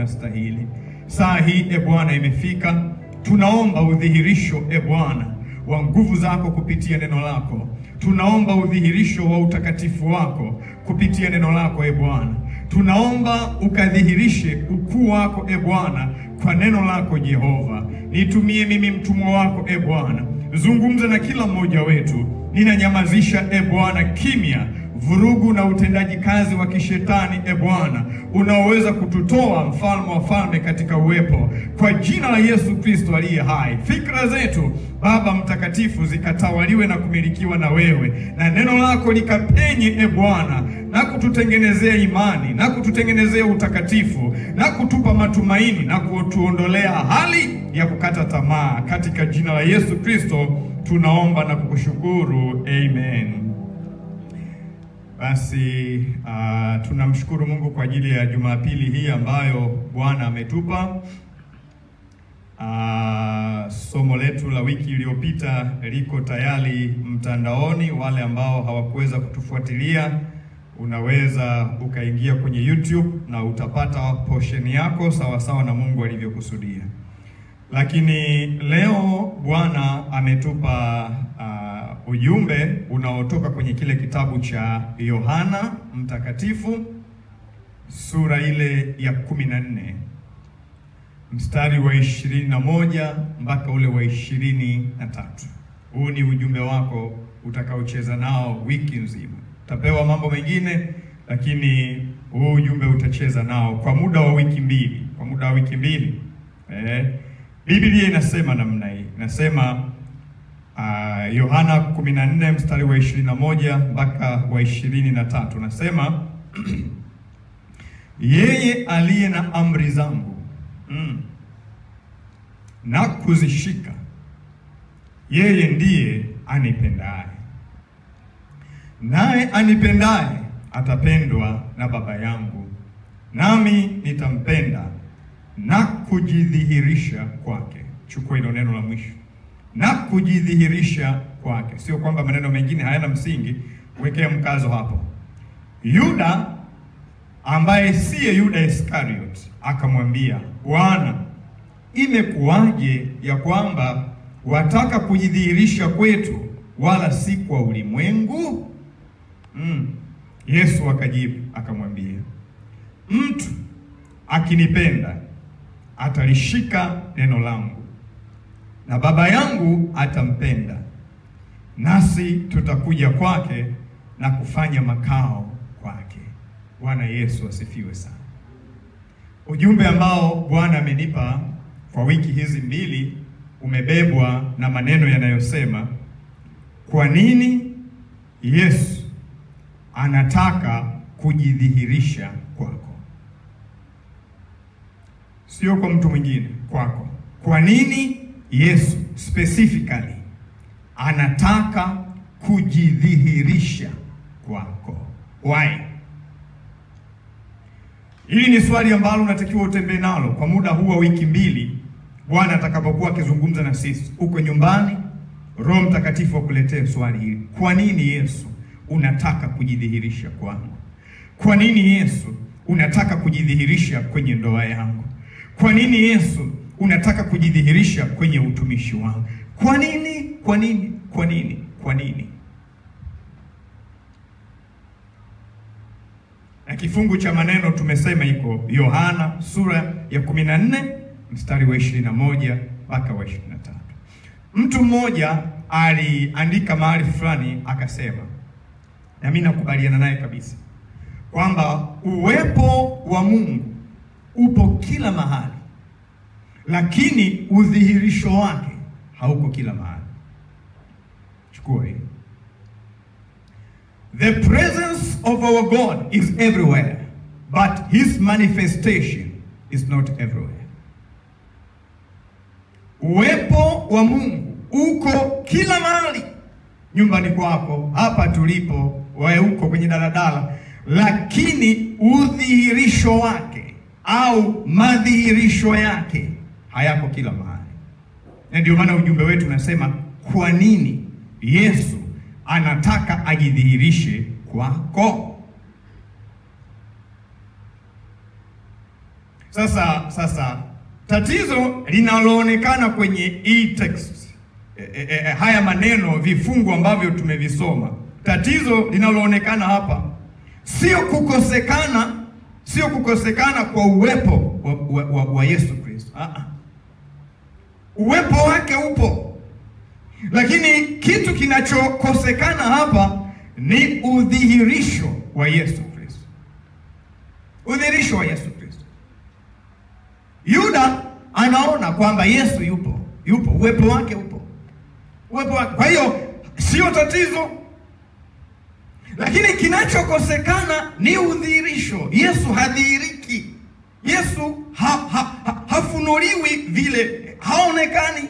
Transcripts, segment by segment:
unastahili. Saa hii e Bwana imefika, tunaomba udhihirisho e Bwana wa nguvu zako kupitia neno lako. Tunaomba udhihirisho wa utakatifu wako kupitia neno lako e Bwana. Tunaomba ukadhihirishe ukuu wako e Bwana kwa neno lako Jehova. Nitumie mimi mtumwa wako e Bwana, zungumza na kila mmoja wetu. Ninanyamazisha e Bwana kimya vurugu na utendaji kazi wa kishetani e Bwana, unaoweza kututoa mfalme wa falme katika uwepo, kwa jina la Yesu Kristo aliye hai. Fikra zetu Baba Mtakatifu zikatawaliwe na kumilikiwa na wewe, na neno lako likapenye e Bwana, na kututengenezea imani na kututengenezea utakatifu na kutupa matumaini na kutuondolea hali ya kukata tamaa, katika jina la Yesu Kristo tunaomba na kukushukuru, amen. Basi uh, tunamshukuru Mungu kwa ajili ya Jumapili hii ambayo Bwana ametupa. Uh, somo letu la wiki iliyopita liko tayari mtandaoni. Wale ambao hawakuweza kutufuatilia, unaweza ukaingia kwenye YouTube na utapata portion yako sawa sawa na Mungu alivyokusudia. Lakini leo Bwana ametupa uh, ujumbe unaotoka kwenye kile kitabu cha Yohana Mtakatifu sura ile ya kumi na nne mstari wa ishirini na moja mpaka ule wa ishirini na tatu. Huu ni ujumbe wako utakaocheza nao wiki nzima. Utapewa mambo mengine, lakini huu ujumbe utacheza nao kwa muda wa wiki mbili, kwa muda wa wiki mbili eh. Biblia inasema namna hii, inasema uh, Yohana 14 mstari wa 21 mpaka wa 23, nasema yeye aliye na amri zangu mm, na kuzishika, yeye ndiye anipendaye, naye anipendaye atapendwa na Baba yangu, nami nitampenda na kujidhihirisha kwake. Chukua hilo neno la mwisho, na kujidhihirisha kwake. Sio kwamba maneno mengine hayana msingi, wekea mkazo hapo. Yuda ambaye siye Yuda Iskariot akamwambia, Bwana, imekuwaje ya kwamba wataka kujidhihirisha kwetu, wala si kwa ulimwengu? Mm. Yesu akajibu akamwambia, mtu akinipenda atalishika neno langu, na Baba yangu atampenda, nasi tutakuja kwake na kufanya makao kwake. Bwana Yesu asifiwe sana. Ujumbe ambao Bwana amenipa kwa wiki hizi mbili umebebwa na maneno yanayosema kwa nini Yesu anataka kujidhihirisha kwako sio kwa mtu mwingine, kwako. Kwa nini Yesu specifically anataka kujidhihirisha kwako? Why? Hili ni swali ambalo unatakiwa utembee nalo kwa muda huu wa wiki mbili, Bwana atakapokuwa akizungumza na sisi uko nyumbani. Roho Mtakatifu akuletee swali hili: kwa nini Yesu unataka kujidhihirisha kwangu? Kwa nini Yesu unataka kujidhihirisha kwenye ndoa yangu? Kwa nini Yesu unataka kujidhihirisha kwenye utumishi wangu? Kwa nini? Kwa nini? Kwa nini? Kwa nini? Na kifungu cha maneno tumesema iko Yohana sura ya 14 mstari wa 21 mpaka wa 23. Mtu mmoja aliandika mahali fulani akasema, na mimi nakubaliana naye kabisa kwamba uwepo wa Mungu upo kila mahali, lakini udhihirisho wake hauko kila mahali. Chukua hii. The presence of our God is everywhere, but his manifestation is not everywhere. Uwepo wa Mungu uko kila mahali, nyumbani kwako, hapa tulipo, wewe uko kwenye daladala, lakini udhihirisho wake au madhihirisho yake hayako kila mahali. Na ndio maana ujumbe wetu unasema kwa nini Yesu anataka ajidhihirishe kwako. Sasa sasa tatizo linaloonekana kwenye hii text e, e, e, haya maneno vifungu ambavyo tumevisoma, tatizo linaloonekana hapa sio kukosekana, sio kukosekana kwa uwepo wa, wa, wa, wa Yesu Kristo. Ah, ah. Uwepo wake upo, lakini kitu kinachokosekana hapa ni udhihirisho wa Yesu Kristo, udhihirisho wa Yesu Kristo. Yuda anaona kwamba Yesu yupo, yupo, uwepo wake upo, uwepo wake. Kwa hiyo sio tatizo, lakini kinachokosekana ni udhihirisho. Yesu hadhihiriki, Yesu ha, ha, ha, hafunuliwi vile, haonekani.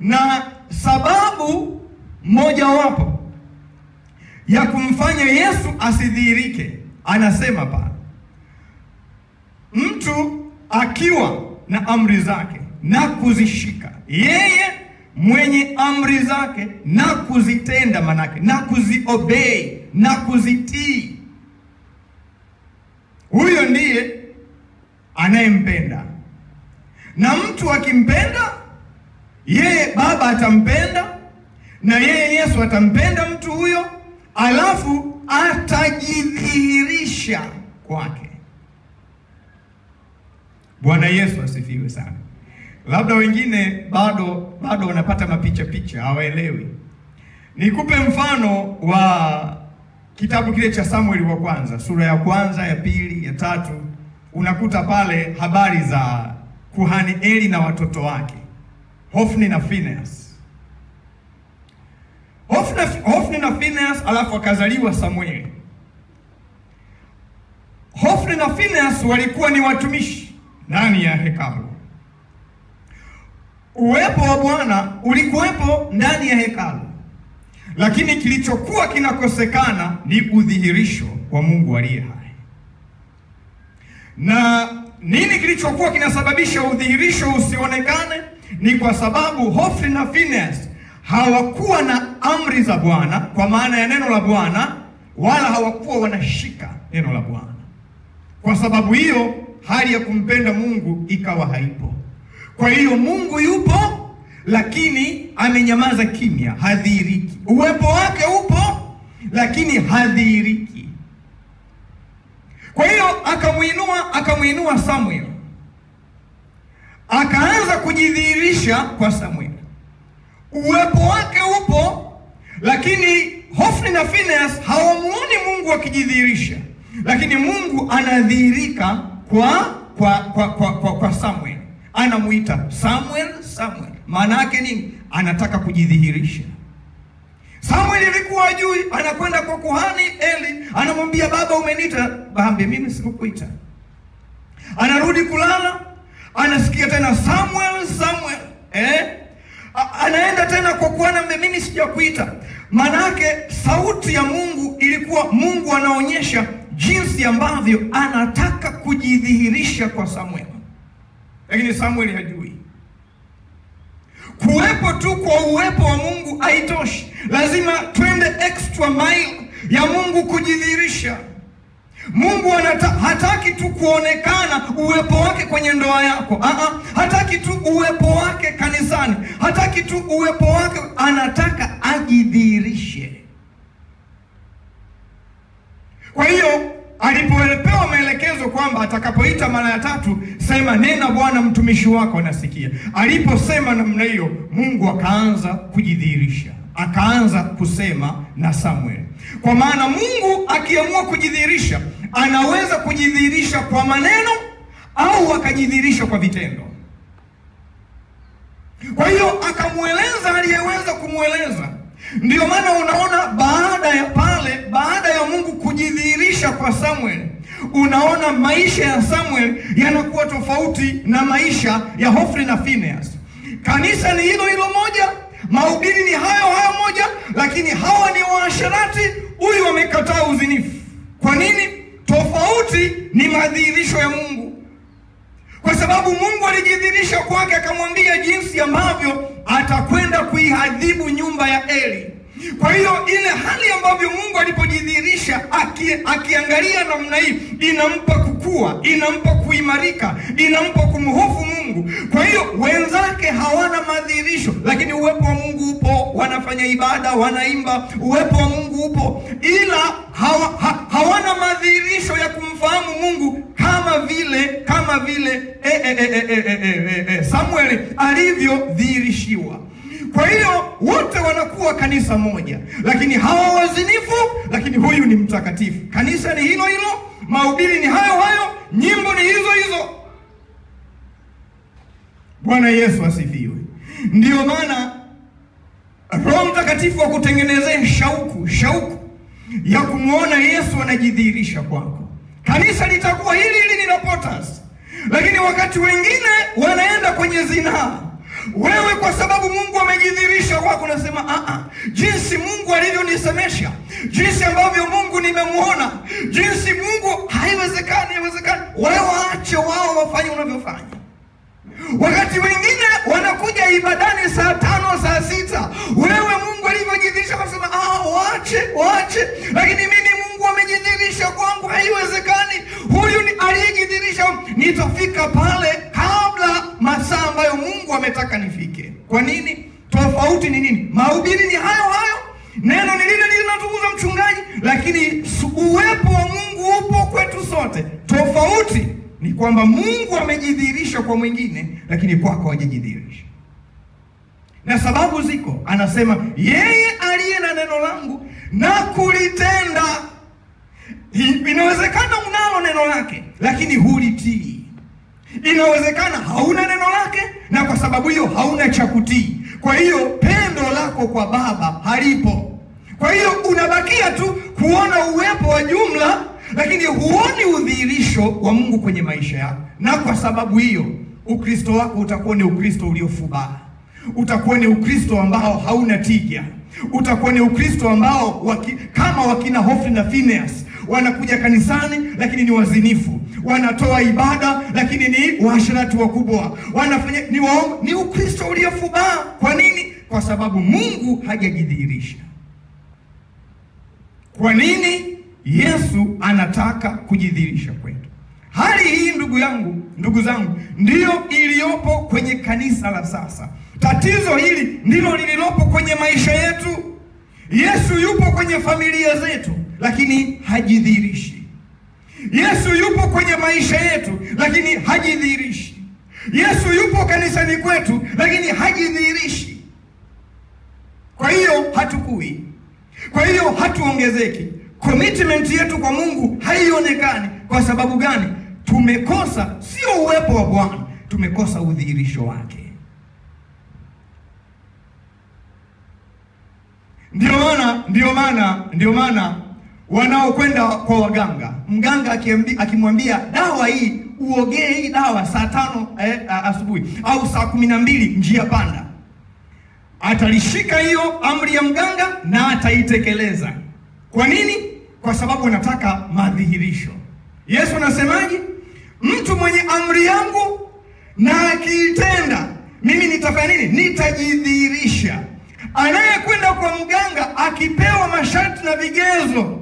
Na sababu mojawapo ya kumfanya Yesu asidhihirike, anasema pale mtu akiwa na amri zake na kuzishika, yeye mwenye amri zake na kuzitenda, manake na kuziobei na kuzitii, huyo ndiye anayempenda. Na mtu akimpenda yeye, Baba atampenda na yeye Yesu atampenda mtu huyo, alafu atajidhihirisha kwake. Bwana Yesu asifiwe sana. Labda wengine bado bado wanapata mapicha picha, hawaelewi. Nikupe mfano wa kitabu kile cha Samueli wa kwanza, sura ya kwanza, ya pili, ya tatu. Unakuta pale habari za kuhani Eli na watoto wake Hofni na Finehas. Hofni, na Finehas, alafu akazaliwa Samueli. Hofni na Finehas walikuwa ni watumishi ndani ya hekalu. Uwepo wa Bwana ulikuwepo ndani ya hekalu, lakini kilichokuwa kinakosekana ni udhihirisho wa Mungu aliye hai. Na nini kilichokuwa kinasababisha udhihirisho usionekane? Ni kwa sababu Hofni na Finehas hawakuwa na amri za Bwana, kwa maana ya neno la Bwana, wala hawakuwa wanashika neno la Bwana. Kwa sababu hiyo hali ya kumpenda Mungu ikawa haipo. Kwa hiyo Mungu yupo, lakini amenyamaza kimya, hadhihiriki. Uwepo wake upo, lakini hadhihiriki. Kwa hiyo akamwinua, akamwinua Samuel, akaanza kujidhihirisha kwa Samuel. Uwepo wake upo, lakini Hofni na Phineas hawamuoni Mungu akijidhihirisha, lakini Mungu anadhihirika kwa kwa kwa kwa, kwa, kwa Samuel anamuita Samuel, Samuel. Maana yake nini? Anataka kujidhihirisha. Samuel alikuwa ajui, anakwenda kwa kuhani Eli, anamwambia baba, umeniita? Baambie mimi sikukuita. Anarudi kulala, anasikia tena Samuel, Samuel eh? Anaenda tena kwa kuhani, mimi sijakuita. Manake sauti ya Mungu ilikuwa Mungu anaonyesha jinsi ambavyo anataka kujidhihirisha kwa Samuel, lakini Samuel hajui. Kuwepo tu kwa uwepo wa Mungu haitoshi, lazima twende extra mile ya Mungu kujidhihirisha. Mungu anata, hataki tu kuonekana uwepo wake kwenye ndoa yako. Aha, hataki tu uwepo wake kanisani, hataki tu uwepo wake, anataka ajidhihirishe. Kwa hiyo alipopewa maelekezo kwamba atakapoita mara ya tatu, sema nena, Bwana mtumishi wako anasikia. Aliposema namna hiyo, Mungu akaanza kujidhihirisha, akaanza kusema na Samuel, kwa maana Mungu akiamua kujidhihirisha, anaweza kujidhihirisha kwa maneno au akajidhihirisha kwa vitendo. Kwa hiyo akamweleza aliyeweza kumweleza. Ndio maana unaona baada ya pale, baada ya Mungu kujidhihirisha kwa Samuel, unaona maisha ya Samuel yanakuwa tofauti na maisha ya hofri na Finehas. Kanisa ni hilo hilo moja, mahubiri ni hayo hayo moja, lakini hawa ni waasherati, huyu wamekataa uzinifu. Kwa nini? Tofauti ni madhihirisho ya Mungu kwa sababu Mungu alijidhihirisha kwake, akamwambia jinsi ambavyo atakwenda kuihadhibu nyumba ya Eli. Kwa hiyo ile hali ambavyo Mungu alipojidhihirisha aki, akiangalia namna hii inampa kukua, inampa kuimarika, inampa kumhofu Mungu. Kwa hiyo wenzake hawana madhihirisho, lakini uwepo wa Mungu upo, wanafanya ibada, wanaimba, uwepo wa Mungu upo, ila hawa, ha, hawana madhihirisho ya kumfahamu Mungu kama vile kama vile eh, eh, eh, eh, eh, eh, eh, Samuel alivyodhihirishiwa. Kwa hiyo wote wanakuwa kanisa moja, lakini hawa wazinifu, lakini huyu ni mtakatifu. Kanisa ni hilo hilo, mahubiri ni hayo hayo, nyimbo ni hizo hizo. Bwana Yesu asifiwe. Ndiyo maana Roho Mtakatifu wa kutengenezea shauku, shauku ya kumwona Yesu anajidhihirisha kwako. Kanisa litakuwa hili hili lina potas, lakini wakati wengine wanaenda kwenye zinaa wewe kwa sababu Mungu kwako, unasema a a, jinsi Mungu alivyonisemesha, jinsi ambavyo Mungu nimemwona, jinsi Mungu, haiwezekani, haiwezekani. Wewe waache wao wafanye unavyofanya. Wakati wengine wanakuja ibadani saa tano saa sita, wewe Mungu alivyojidhirisha unasema ah, waache waache, lakini mimi Mungu amejidhirisha kwangu, haiwezekani. Huyu ni aliyejidhihirisha, nitafika pale kabla masaa ambayo Mungu ametaka nifike. Kwa nini? Tofauti ni nini? Mahubiri ni hayo hayo, neno ni lile linatukuza mchungaji, lakini uwepo wa Mungu upo kwetu sote. Tofauti ni kwamba Mungu amejidhihirisha kwa mwingine, lakini kwako hajajidhihirisha, na sababu ziko. Anasema yeye aliye na neno langu na kulitenda. Inawezekana unalo neno lake, lakini hulitii. Inawezekana hauna neno lake, na kwa sababu hiyo hauna cha kutii. Kwa hiyo pendo lako kwa Baba halipo. Kwa hiyo unabakia tu kuona uwepo wa jumla lakini huoni udhihirisho wa Mungu kwenye maisha yako, na kwa sababu hiyo Ukristo wako utakuwa ni Ukristo uliofubaa, utakuwa ni Ukristo ambao hauna tija, utakuwa ni Ukristo ambao waki, kama wakina Hofni na Phineas wanakuja kanisani lakini ni wazinifu, wanatoa ibada lakini ni waasherati wakubwa, wanafanya ni waongo. Ni Ukristo uliofubaa. Kwa nini? Kwa sababu Mungu hajajidhihirisha. Kwa nini? Yesu anataka kujidhihirisha kwetu. Hali hii ndugu yangu, ndugu zangu, ndiyo iliyopo kwenye kanisa la sasa. Tatizo hili ndilo lililopo kwenye maisha yetu. Yesu yupo kwenye familia zetu, lakini hajidhihirishi. Yesu yupo kwenye maisha yetu, lakini hajidhihirishi. Yesu yupo kanisani kwetu, lakini hajidhihirishi. Kwa hiyo hatukui, kwa hiyo hatuongezeki commitment yetu kwa Mungu haionekani. Kwa sababu gani? Tumekosa sio uwepo wa Bwana, tumekosa udhihirisho wake. Ndio maana ndio maana ndio maana wanaokwenda kwa waganga, mganga akimwambia dawa hii uogee hii dawa saa tano eh, asubuhi au saa kumi na mbili njia panda, atalishika hiyo amri ya mganga na ataitekeleza. Kwa nini? Kwa sababu anataka madhihirisho. Yesu anasemaje? Mtu mwenye amri yangu na akiitenda, mimi nitafanya nini? Nitajidhihirisha. Anayekwenda kwa mganga akipewa masharti na vigezo,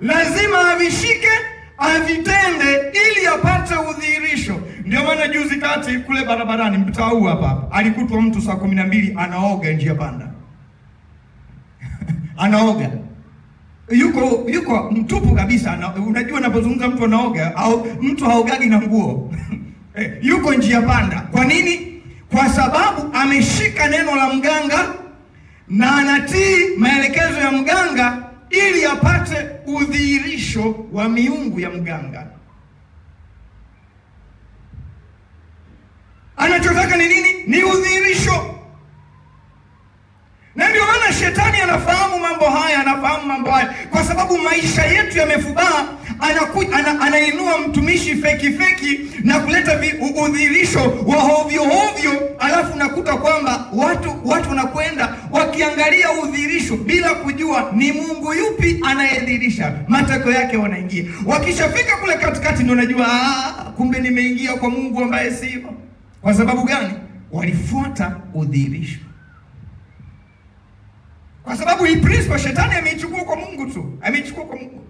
lazima avishike, avitende ili apate udhihirisho. Ndio maana juzi kati kule barabarani, mtaa huu hapa alikutwa mtu saa kumi na mbili anaoga njia panda anaoga yuko yuko mtupu kabisa ana, unajua unapozungumza mtu anaoga au mtu haogagi na nguo yuko njia panda. Kwa nini? Kwa sababu ameshika neno la mganga na anatii maelekezo ya mganga ili apate udhihirisho wa miungu ya mganga. Anachotaka ni nini? Ni udhihirisho na ndio maana shetani anafahamu mambo haya, anafahamu mambo haya kwa sababu maisha yetu yamefubaa. Ana, anainua mtumishi feki feki na kuleta udhirisho wa hovyo hovyo, alafu nakuta kwamba watu watu wanakwenda wakiangalia udhirisho bila kujua ni Mungu yupi anayedhirisha Matokeo yake wanaingia, wakishafika kule katikati ndio najua kumbe nimeingia kwa Mungu ambaye sio. Kwa sababu gani? Walifuata udhihirisho. Kwa sababu hii principle shetani ameichukua kwa Mungu tu, ameichukua kwa Mungu.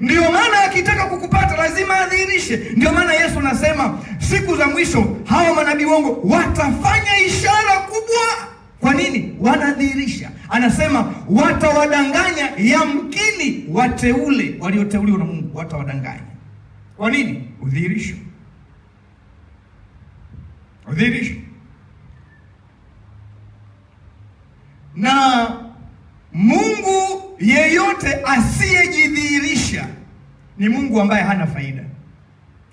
Ndio maana akitaka kukupata lazima adhihirishe. Ndio maana Yesu anasema siku za mwisho hawa manabii wongo watafanya ishara kubwa. Kwa nini? Wanadhihirisha. Anasema watawadanganya, yamkini wateule walioteuliwa na Mungu watawadanganya. Kwa nini? Udhihirisho, udhihirisho na Mungu yeyote asiyejidhihirisha ni Mungu ambaye hana faida.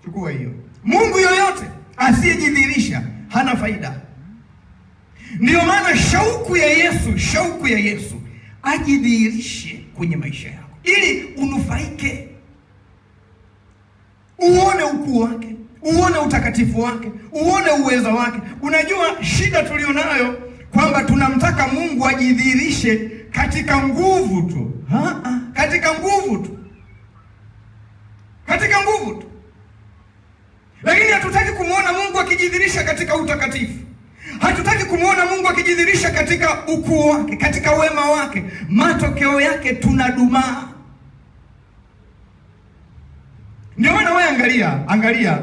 Chukua hiyo. Mungu yoyote asiyejidhihirisha hana faida. Ndiyo maana shauku ya Yesu, shauku ya Yesu ajidhihirishe kwenye maisha yako ili unufaike, uone ukuu wake, uone utakatifu wake, uone uweza wake. Unajua shida tulionayo kwamba tunamtaka Mungu ajidhihirishe katika nguvu tu ha -ha. katika nguvu tu, katika nguvu tu, lakini hatutaki kumwona Mungu akijidhihirisha katika utakatifu. Hatutaki kumwona Mungu akijidhihirisha katika ukuu wake, katika wema wake. Matokeo yake tunadumaa. Ndio maana wewe angalia, angalia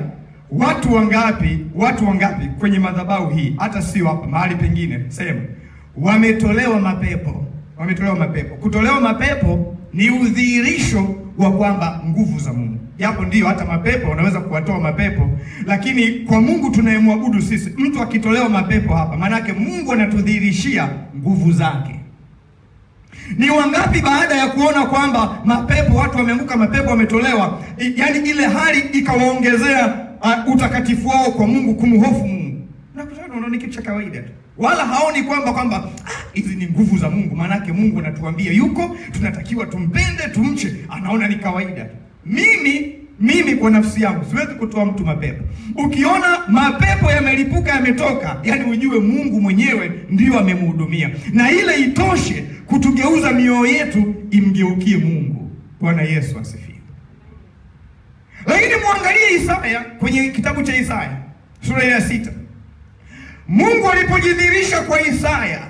watu wangapi, watu wangapi kwenye madhabahu hii, hata sio hapa, mahali pengine, sema wametolewa mapepo, wametolewa mapepo. Kutolewa mapepo ni udhihirisho wa kwamba nguvu za Mungu, yapo, ndiyo. hata mapepo wanaweza kuwatoa mapepo, lakini kwa Mungu tunayemwabudu sisi, mtu akitolewa mapepo hapa, maanake Mungu anatudhihirishia nguvu zake. Ni wangapi baada ya kuona kwamba mapepo, watu wameanguka, mapepo wametolewa, yani ile hali ikawaongezea uh, utakatifu wao kwa Mungu, kumhofu Mungu. Nakutana ni kitu cha kawaida tu, wala haoni kwamba kwamba hizi ah, ni nguvu za Mungu. Maanake Mungu anatuambia yuko, tunatakiwa tumpende, tumche. Anaona ni kawaida. Mimi mimi kwa nafsi yangu siwezi kutoa mtu mapepo. Ukiona mapepo yamelipuka yametoka, yani ujue Mungu mwenyewe ndiyo amemhudumia, na ile itoshe kutugeuza mioyo yetu imgeukie Mungu. Bwana Yesu asifiwe. Lakini mwangalie Isaya kwenye kitabu cha Isaya sura ya sita. Mungu alipojidhihirisha kwa Isaya,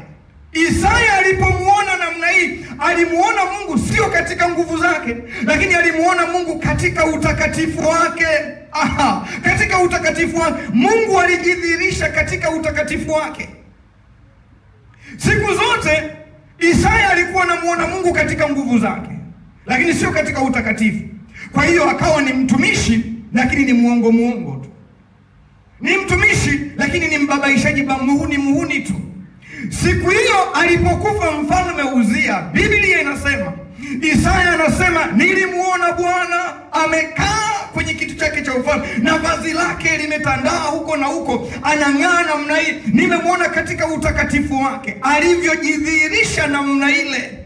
Isaya alipomuona namna hii, alimuona Mungu sio katika nguvu zake, lakini alimuona Mungu katika utakatifu wake. Aha, katika utakatifu wake Mungu alijidhihirisha katika utakatifu wake. Siku zote Isaya alikuwa anamuona Mungu katika nguvu zake, lakini sio katika utakatifu. Kwa hiyo akawa ni mtumishi, lakini ni muongo muongo tu, ni mtumishi, lakini ni mbabaishaji, muhuni muhuni tu. Siku hiyo alipokufa mfalme Uzia, Biblia inasema, Isaya anasema nilimuona Bwana amekaa kwenye kitu chake cha ufalme na vazi lake limetandaa huko na huko, anang'aa namna hii. Nimemwona katika utakatifu wake, alivyojidhihirisha namna ile.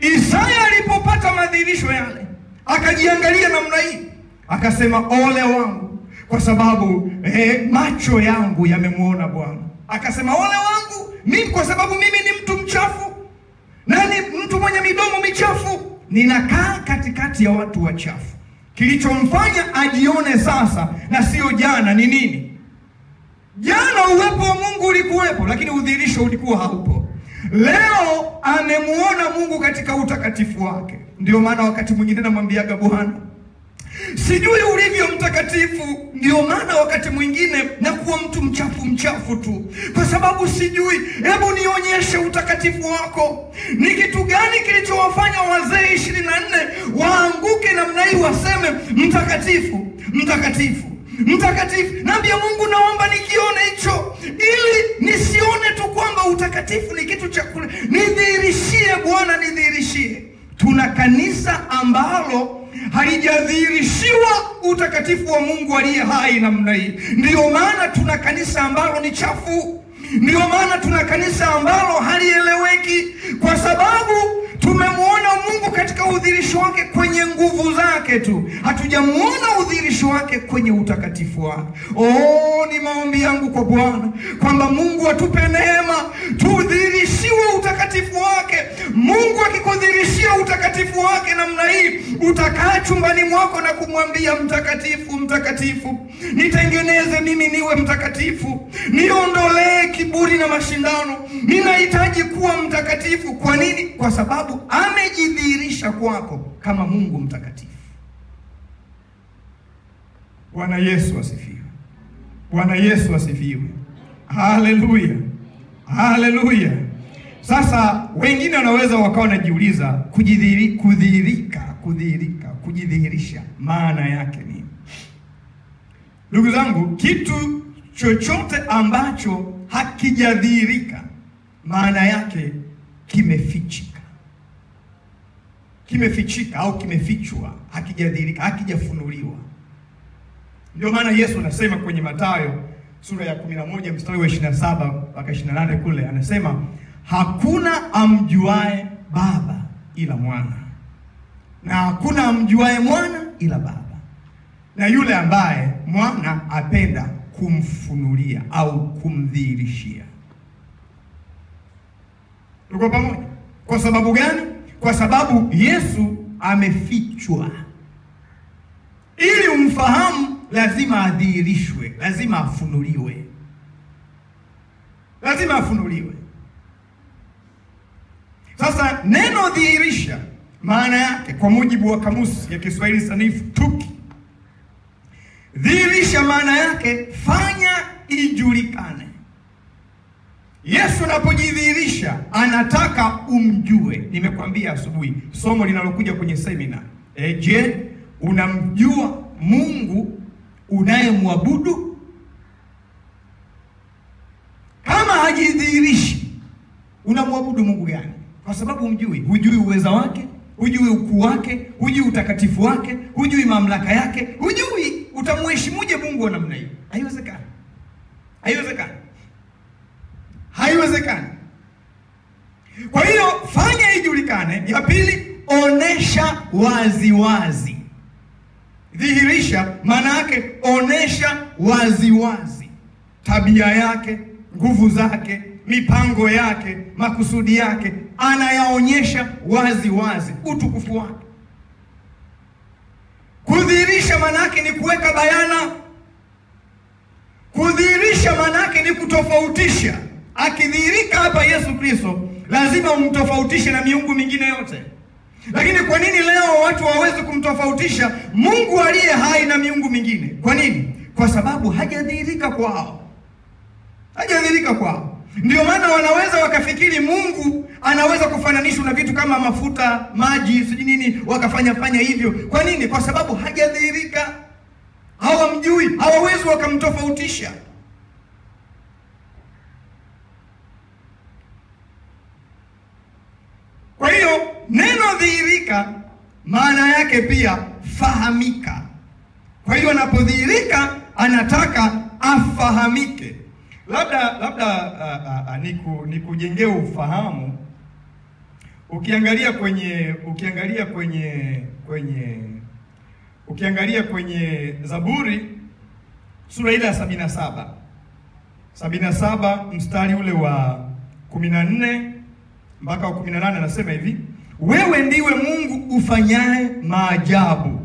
Isaya alipopata madhihirisho yale, akajiangalia namna hii, akasema ole wangu, kwa sababu eh, macho yangu yamemwona Bwana. Akasema ole wangu mimi, kwa sababu mimi ni mtu mchafu nani, mtu mwenye midomo michafu, ninakaa katikati ya watu wachafu. Kilichomfanya ajione sasa na sio jana ni nini? Jana uwepo wa Mungu ulikuwepo, lakini udhihirisho ulikuwa haupo. Leo amemuona Mungu katika utakatifu wake. Ndio maana wakati mwingine namwambiaga Bwana, sijui ulivyo mtakatifu. Ndio maana wakati mwingine nakuwa mtu mchafu mchafu tu, kwa sababu sijui. Hebu nionyeshe utakatifu wako. Ni kitu gani kilichowafanya wazee ishirini na nne waanguke namna hii, waseme mtakatifu, mtakatifu, mtakatifu? Naambia Mungu, naomba nikione hicho, ili nisione tu kwamba utakatifu ni kitu cha kule. Nidhihirishie Bwana, nidhihirishie. Tuna kanisa ambalo halijadhihirishiwa utakatifu wa Mungu aliye hai namna hii. Ndiyo maana tuna kanisa ambalo ni chafu. Ndiyo maana tuna kanisa ambalo halieleweki, kwa sababu tumemwona Mungu katika udhihirisho wake kwenye nguvu zake tu, hatujamwona udhihirisho wake kwenye utakatifu wake. Oh, ni maombi yangu kwa Bwana kwamba Mungu atupe neema tudhihirishe kudhihirishiwa utakatifu wake. Mungu akikudhirishia utakatifu wake namna hii, utakaa chumbani mwako na kumwambia mtakatifu, mtakatifu, nitengeneze mimi niwe mtakatifu, niondolee kiburi na mashindano, ninahitaji kuwa mtakatifu. Kwa nini? Kwa sababu amejidhihirisha kwako kama Mungu mtakatifu. Bwana Yesu asifiwe. Bwana Yesu asifiwe. Haleluya, haleluya. Sasa wengine wanaweza wakawa wanajiuliza kudhihirika, kudhihirika, kujidhihirisha maana yake nini? Ndugu zangu, kitu chochote ambacho hakijadhihirika maana yake kimefichika, kimefichika au kimefichwa, hakijadhihirika, hakijafunuliwa. Ndio maana Yesu anasema kwenye Mathayo sura ya 11 mstari wa 27 mpaka 28 kule anasema hakuna amjuae Baba ila Mwana, na hakuna amjuae Mwana ila Baba, na yule ambaye Mwana apenda kumfunulia au kumdhihirishia. Tuko pamoja? Kwa sababu gani? Kwa sababu Yesu amefichwa. Ili umfahamu lazima adhihirishwe, lazima afunuliwe, lazima afunuliwe. Sasa neno dhihirisha, maana yake kwa mujibu wa kamusi ya Kiswahili sanifu TUKI, dhihirisha maana yake fanya ijulikane. Yesu anapojidhihirisha anataka umjue. Nimekwambia asubuhi somo linalokuja kwenye semina e, je, unamjua Mungu unayemwabudu? Kama hajidhihirishi, unamwabudu Mungu gani? Kwa sababu humjui, hujui uweza wake, hujui ukuu wake, hujui utakatifu wake, hujui mamlaka yake, hujui utamheshimuje Mungu wa namna hiyo. Haiwezekani, haiwezekani, haiwezekani. Kwa hiyo fanya ijulikane. Ya pili, onesha wazi wazi. Dhihirisha maana yake onesha wazi wazi tabia yake, nguvu zake, mipango yake, makusudi yake, anayaonyesha wazi wazi utukufu wake. Kudhihirisha yake ni kuweka bayana. Kudhihirisha maana yake ni kutofautisha. Akidhihirika hapa Yesu Kristo, lazima umtofautishe na miungu mingine yote. Lakini kwa nini leo watu hawawezi kumtofautisha Mungu aliye hai na miungu mingine? Kwa nini? Kwa sababu hajadhihirika kwao, hajadhihirika kwao. Ndio maana wanaweza wakafikiri Mungu anaweza kufananishwa na vitu kama mafuta, maji, sijui nini, wakafanya fanya hivyo. Kwa nini? Kwa sababu hajadhihirika, hawamjui, hawawezi wakamtofautisha. Kwa hiyo neno dhihirika maana yake pia fahamika. Kwa hiyo anapodhihirika anataka afahamike. Labda labda niku nikujengee ufahamu. Ukiangalia kwenye ukiangalia kwenye kwenye ukiangalia kwenye Zaburi sura ile ya sabini na saba sabini na saba mstari ule wa kumi na nne mpaka wa kumi na nane anasema hivi: wewe ndiwe Mungu ufanyaye maajabu,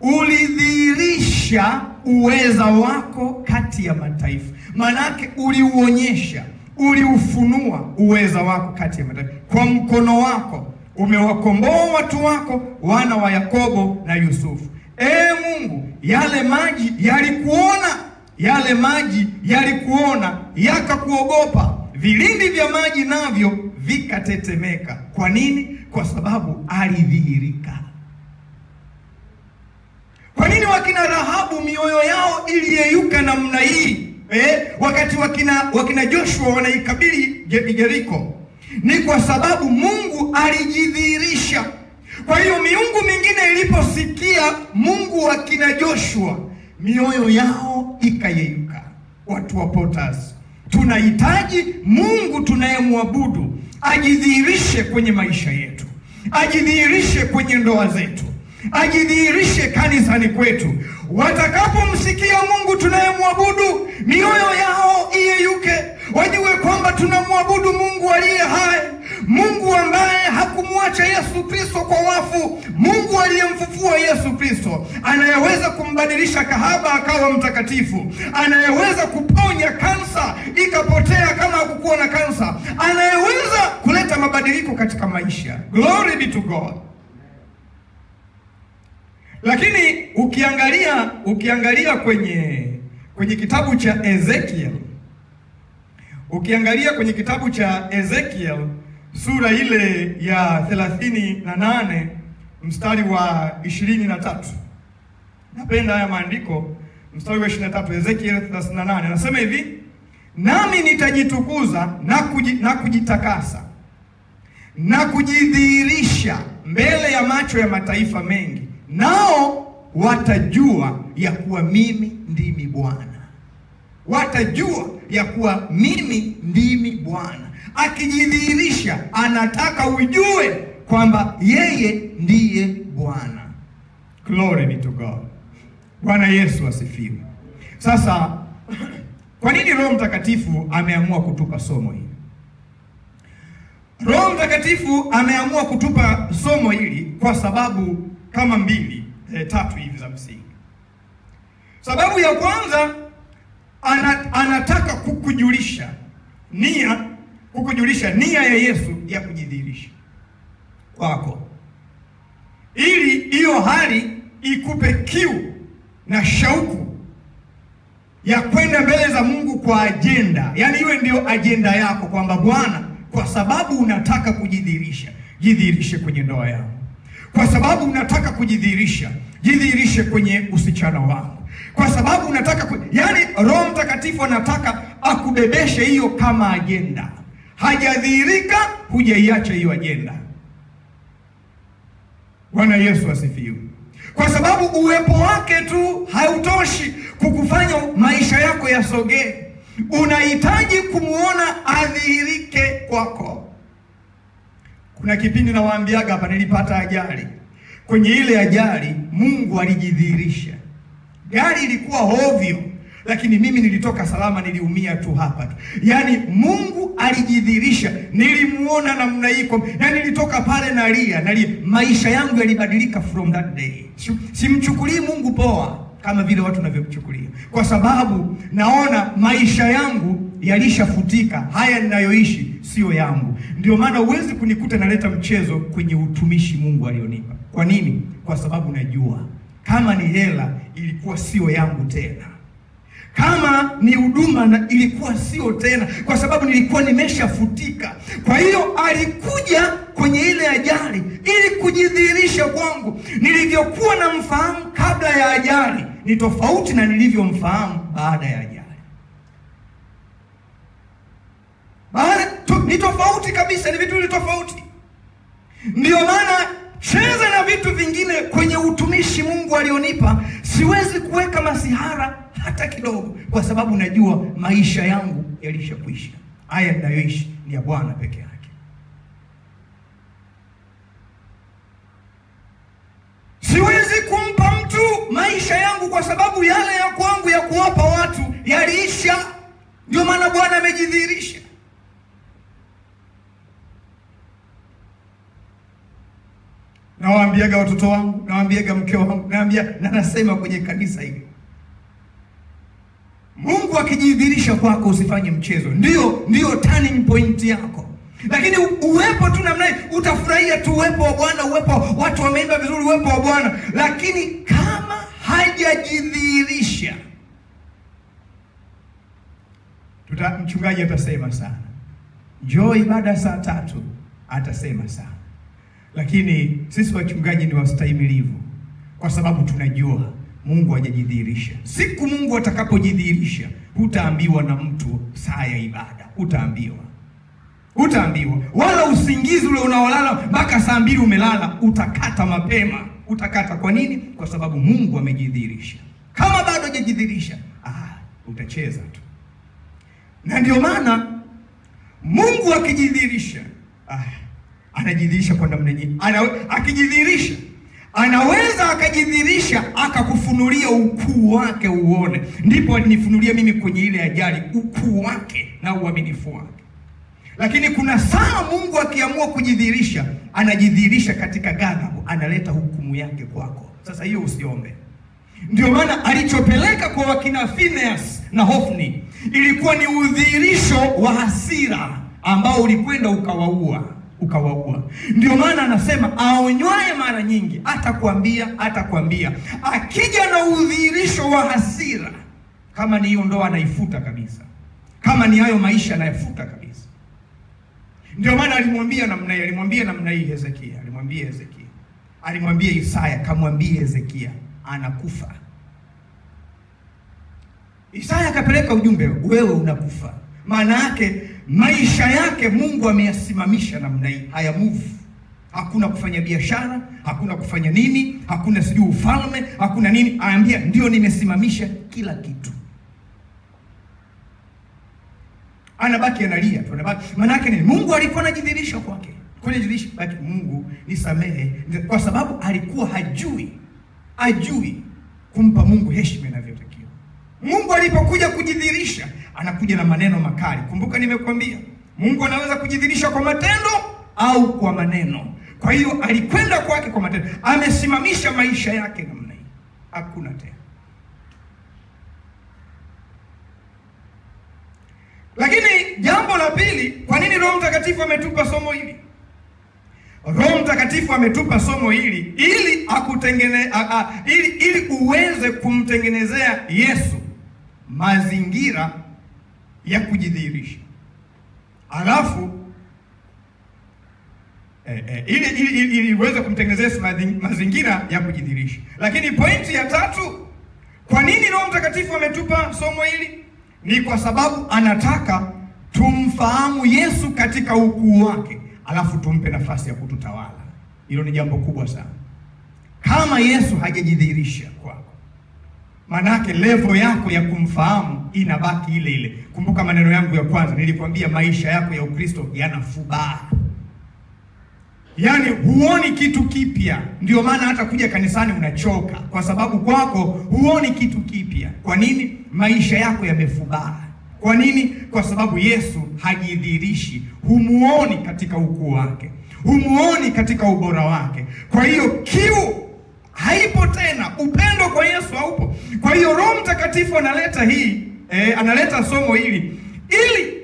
ulidhihirisha uweza wako kati ya mataifa. Maanake uliuonyesha, uliufunua uweza wako kati ya mataifa. Kwa mkono wako umewakomboa watu wako, wana wa Yakobo na Yusufu. Ee Mungu, yale maji yalikuona, yale maji yalikuona yakakuogopa, vilindi vya maji navyo vikatetemeka. Kwa nini? Kwa sababu alidhihirika. Kwa nini wakina Rahabu mioyo yao iliyeyuka namna hii eh? Wakati wakina wakina Joshua wanaikabili Jeriko, ni kwa sababu Mungu alijidhihirisha. Kwa hiyo miungu mingine iliposikia Mungu wa kina Joshua, mioyo yao ikayeyuka. Watu wa Potas, tunahitaji Mungu tunayemwabudu ajidhihirishe kwenye maisha yetu, ajidhihirishe kwenye ndoa zetu, ajidhihirishe kanisani kwetu. Watakapomsikia Mungu tunayemwabudu, mioyo yao iyeyuke, wajue kwamba tunamwabudu Mungu aliye hai, Mungu ambaye hakumwacha Yesu Kristo kwa wafu, Mungu aliyemfufua Yesu Kristo, anayeweza kumbadilisha kahaba akawa mtakatifu, anayeweza kuponya kansa ikapotea kama hakukuwa na kansa, anayeweza kuleta mabadiliko katika maisha. Glory be to God. Lakini ukiangalia ukiangalia kwenye kwenye kitabu cha Ezekiel ukiangalia kwenye kitabu cha Ezekiel sura ile ya thelathini na nane mstari wa ishirini na tatu napenda haya maandiko. Mstari wa ishirini na tatu Ezekiel 38 anasema hivi, nami nitajitukuza na, kuji, na kujitakasa na kujidhihirisha mbele ya macho ya mataifa mengi, nao watajua ya kuwa mimi ndimi Bwana. Watajua ya kuwa mimi ndimi Bwana. Akijidhihirisha, anataka ujue kwamba yeye ndiye Bwana. Glory be to God. Bwana Yesu asifiwe. Sasa kwa nini Roho Mtakatifu ameamua kutupa somo hili? Roho Mtakatifu ameamua kutupa somo hili kwa sababu kama mbili e, tatu hivi za msingi. Sababu ya kwanza ana, anataka kukujulisha nia, kukujulisha nia ya Yesu ya kujidhihirisha kwako, ili hiyo hali ikupe kiu na shauku ya kwenda mbele za Mungu kwa ajenda, yaani iwe ndiyo ajenda yako, kwamba Bwana, kwa sababu unataka kujidhihirisha, jidhihirishe kwenye ndoa yangu. Kwa sababu unataka kujidhihirisha, jidhihirishe kwenye usichana wako, Kwa sababu unataka ku... yaani Roho Mtakatifu anataka akubebeshe hiyo kama ajenda. Hajadhihirika, hujaiacha hiyo ajenda. Bwana Yesu asifiwe. Kwa sababu uwepo wake tu hautoshi kukufanya maisha yako yasogee. Unahitaji kumwona adhihirike kwako. Kuna kipindi nawaambiaga hapa, nilipata ajali. Kwenye ile ajali Mungu alijidhihirisha. Gari ilikuwa hovyo, lakini mimi nilitoka salama, niliumia tu hapa tu. Yaani Mungu alijidhihirisha, nilimuona namna iko, yaani nilitoka pale nalia, nalia. Maisha yangu yalibadilika from that day. Simchukulii Mungu poa kama vile watu wanavyomchukulia, kwa sababu naona maisha yangu yalishafutika. Haya ninayoishi sio yangu. Ndio maana huwezi kunikuta naleta mchezo kwenye utumishi Mungu alionipa. Kwa nini? Kwa sababu najua kama ni hela ilikuwa sio yangu tena, kama ni huduma na ilikuwa sio tena, kwa sababu nilikuwa nimeshafutika. Kwa hiyo alikuja kwenye ile ajali ili kujidhihirisha kwangu. Nilivyokuwa na mfahamu kabla ya ajali ni tofauti na nilivyomfahamu baada ya ajali. Baada to, ni tofauti kabisa, ni vitu tofauti. Ndio maana cheza na vitu vingine kwenye utumishi Mungu alionipa, siwezi kuweka masihara hata kidogo, kwa sababu najua maisha yangu yalishakwisha. Haya ninayoishi ni ya Bwana peke yake. Siwezi kumpa mtu maisha yangu, kwa sababu yale ya kwangu ya kuwapa watu yaliisha. Ndio maana Bwana amejidhihirisha. Nawaambiaga watoto wangu, nawaambiaga mke wangu, nawaambia na nasema kwenye kanisa hili, Mungu akijidhihirisha kwako usifanye mchezo. Ndio, ndio turning point yako, lakini uwepo tu namna hii utafurahia tu uwepo wa Bwana, uwepo watu wameimba vizuri, uwepo wa Bwana, lakini kama hajajidhihirisha, tuta mchungaji atasema sana, njoo ibada saa tatu, atasema sana. Lakini sisi wachungaji ni wastahimilivu, kwa sababu tunajua Mungu hajajidhihirisha. Siku Mungu atakapojidhihirisha, hutaambiwa na mtu saa ya ibada, hutaambiwa, hutaambiwa wala usingizi ule unaolala mpaka saa mbili umelala, utakata mapema, utakata. Kwa nini? Kwa sababu Mungu amejidhihirisha. Kama bado hajajidhihirisha, ah, utacheza tu. Na ndio maana Mungu akijidhihirisha, ah, anajidhihirisha kwa namna nyingi. Akijidhihirisha anaweza akajidhirisha akakufunulia ukuu wake uone. Ndipo alinifunulia mimi kwenye ile ajali ukuu wake na uaminifu wake. Lakini kuna saa Mungu akiamua kujidhirisha, anajidhirisha katika ghadhabu, analeta hukumu yake kwako. Sasa hiyo usiombe. Ndio maana alichopeleka kwa wakina Phineas na Hofni ilikuwa ni udhihirisho wa hasira ambao ulikwenda ukawaua ukawaua. Ndio maana anasema aonywaye mara nyingi atakwambia atakwambia, akija na udhihirisho wa hasira, kama ni hiyo ndoa anaifuta kabisa, kama ni hayo maisha anayafuta kabisa. Ndio maana alimwambia namna hii, alimwambia namna hii Hezekia, alimwambia Hezekia, alimwambia Isaya, kamwambie Hezekia anakufa. Isaya akapeleka ujumbe, wewe unakufa. Maana yake maisha yake Mungu ameyasimamisha namna hii, haya move. Hakuna kufanya biashara, hakuna kufanya nini, hakuna sijui ufalme, hakuna nini. Anaambia ndio, nimesimamisha kila kitu. Anabaki analia tu, anabaki. Maana yake? Mungu alikuwa anajidhihirisha kwake, kwenye baki, Mungu nisamehe, kwa sababu alikuwa hajui, hajui kumpa Mungu heshima inavyotakiwa. Mungu alipokuja kujidhihirisha anakuja na maneno makali. Kumbuka nimekwambia, Mungu anaweza kujidhihirisha kwa matendo au kwa maneno. Kwa hiyo alikwenda kwake kwa matendo, amesimamisha maisha yake namna hii, hakuna tena. Lakini jambo la pili, kwa nini Roho Mtakatifu ametupa somo hili? Roho Mtakatifu ametupa somo hili ili akutengene, a, a, ili, ili uweze kumtengenezea Yesu mazingira ya kujidhihirisha, alafu eh, eh, ili, ili, ili, iweze kumtengenezea mazingira ya kujidhihirisha. Lakini pointi ya tatu, kwa nini Roho Mtakatifu ametupa somo hili? Ni kwa sababu anataka tumfahamu Yesu katika ukuu wake alafu tumpe nafasi ya kututawala. Hilo ni jambo kubwa sana. Kama Yesu hajajidhihirisha kwako, manake levo yako ya kumfahamu inabaki ile ile. Kumbuka maneno yangu ya kwanza, nilikwambia maisha yako ya Ukristo yana fubaa, yaani huoni kitu kipya. Ndio maana hata kuja kanisani unachoka, kwa sababu kwako huoni kitu kipya. Kwa nini? Maisha yako yamefubaa. Kwa nini? Kwa sababu Yesu hajidhihirishi, humuoni katika ukuu wake, humuoni katika ubora wake. Kwa hiyo kiu haipo tena, upendo kwa Yesu haupo. Kwa hiyo Roho Mtakatifu analeta hii eh, analeta somo hili ili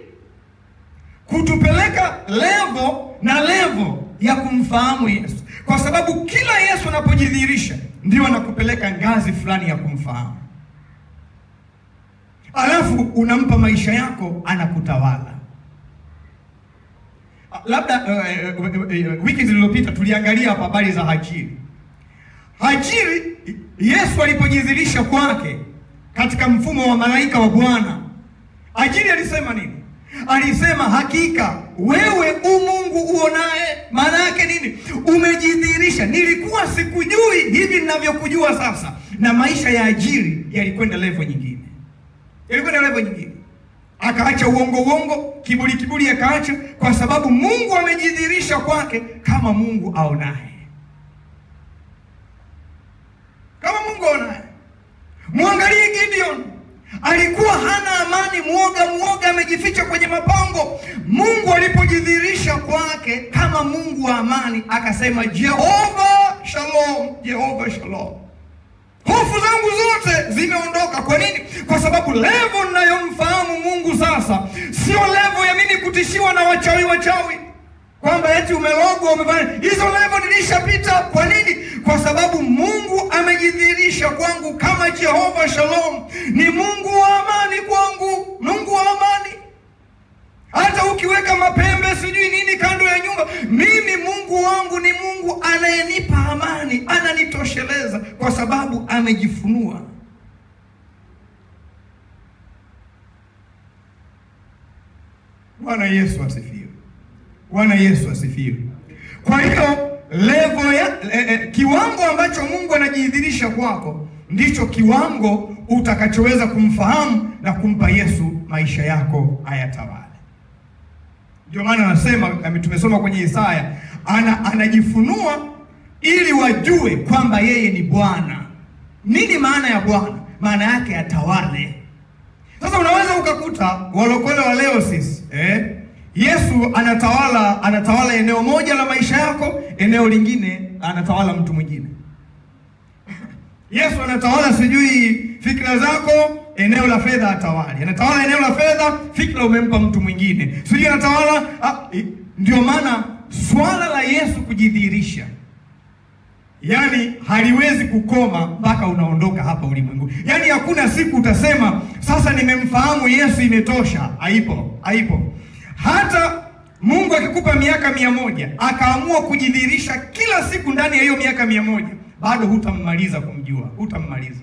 kutupeleka levo na levo ya kumfahamu Yesu, kwa sababu kila Yesu anapojidhihirisha ndio anakupeleka ngazi fulani ya kumfahamu alafu unampa maisha yako, anakutawala. Labda uh, uh, wiki zilizopita tuliangalia hapa habari za Hajiri. Hajiri, Yesu alipojidhihirisha kwake katika mfumo wa malaika wa Bwana, Ajili alisema nini? Alisema hakika wewe u Mungu uonaye. Maana yake nini? Umejidhihirisha, nilikuwa sikujui hivi ninavyokujua sasa. Na maisha ya Ajili yalikwenda level nyingine yalikwenda level nyingine, akaacha uongo uongo, kiburi kiburi akaacha, kwa sababu Mungu amejidhihirisha kwake kama Mungu aonaye, kama Mungu aonaye. Mwangalie Gideon, alikuwa hana amani, mwoga mwoga, amejificha kwenye mapango. Mungu alipojidhihirisha kwake kama Mungu wa amani, akasema Jehova Shalom, Jehova Shalom hofu zangu zote zimeondoka. Kwa nini? Kwa sababu levo ninayomfahamu Mungu sasa sio levo ya mimi kutishiwa na wachawi wachawi, kwamba eti umelogwa umefanya. Hizo levo nilishapita. Kwa nini? Kwa sababu Mungu amejidhihirisha kwangu kama Jehova Shalom, ni Mungu wa amani kwangu, Mungu wa amani. Hata ukiweka mapembe sijui nini kando ya nyumba, mimi Mungu wangu ni Mungu anayenipa amani, ananitosheleza kwa sababu amejifunua. Bwana Yesu asifiwe. Bwana Yesu asifiwe. Kwa hiyo level ya eh, eh, kiwango ambacho Mungu anajidhihirisha kwako ndicho kiwango utakachoweza kumfahamu na kumpa Yesu maisha yako ayatawale. Ndio maana anasema tumesoma kwenye Isaya ana, anajifunua ili wajue kwamba yeye ni Bwana. Nini maana ya Bwana? Maana yake atawale. Sasa unaweza ukakuta walokole wa leo sisi eh, Yesu anatawala anatawala eneo moja la maisha yako, eneo lingine anatawala mtu mwingine. Yesu anatawala sijui fikra zako, eneo la fedha atawali. Anatawala eneo la fedha, fikra umempa mtu mwingine. Sijui anatawala ah, ndio maana swala la Yesu kujidhihirisha Yaani haliwezi kukoma mpaka unaondoka hapa ulimwengu. Yaani hakuna siku utasema sasa nimemfahamu Yesu imetosha. Haipo, haipo. Hata Mungu akikupa miaka mia moja akaamua kujidhihirisha kila siku ndani ya hiyo miaka mia moja bado hutammaliza kumjua, hutammaliza.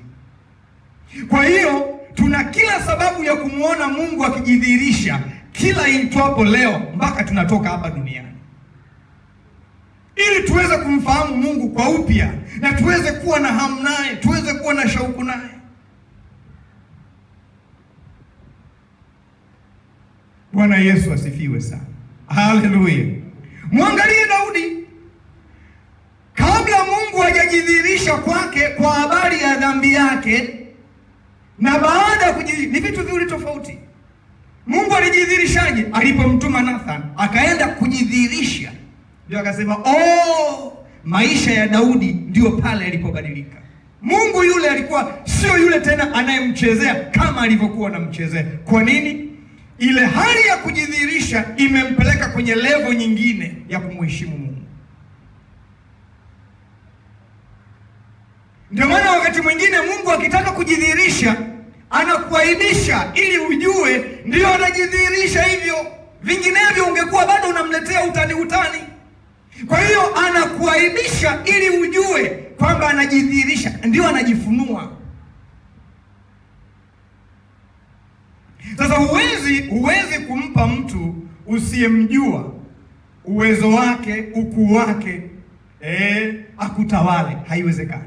Kwa hiyo tuna kila sababu ya kumwona Mungu akijidhihirisha kila itwapo leo mpaka tunatoka hapa duniani ili tuweze kumfahamu Mungu kwa upya na tuweze kuwa na hamu naye, tuweze kuwa na shauku naye. Bwana Yesu asifiwe sana, haleluya. Mwangalie Daudi kabla Mungu hajajidhihirisha kwake kwa habari ya dhambi yake, na baada ya kujidhihirisha, ni vitu viwili tofauti. Mungu alijidhihirishaje? Alipomtuma Nathan akaenda kujidhihirisha ndio akasema oh, maisha ya Daudi ndio pale yalipobadilika. Mungu yule alikuwa sio yule tena anayemchezea kama alivyokuwa anamchezea. Kwa nini? Ile hali ya kujidhihirisha imempeleka kwenye levo nyingine ya kumheshimu Mungu. Ndio maana wakati mwingine Mungu akitaka kujidhihirisha anakuaibisha ili ujue ndio anajidhihirisha hivyo, vinginevyo ungekuwa bado unamletea utani utani. Kwa hiyo anakuaibisha ili ujue kwamba anajidhihirisha, ndio anajifunua. Sasa huwezi huwezi kumpa mtu usiyemjua uwezo wake ukuu wake, eh, akutawale. Haiwezekani.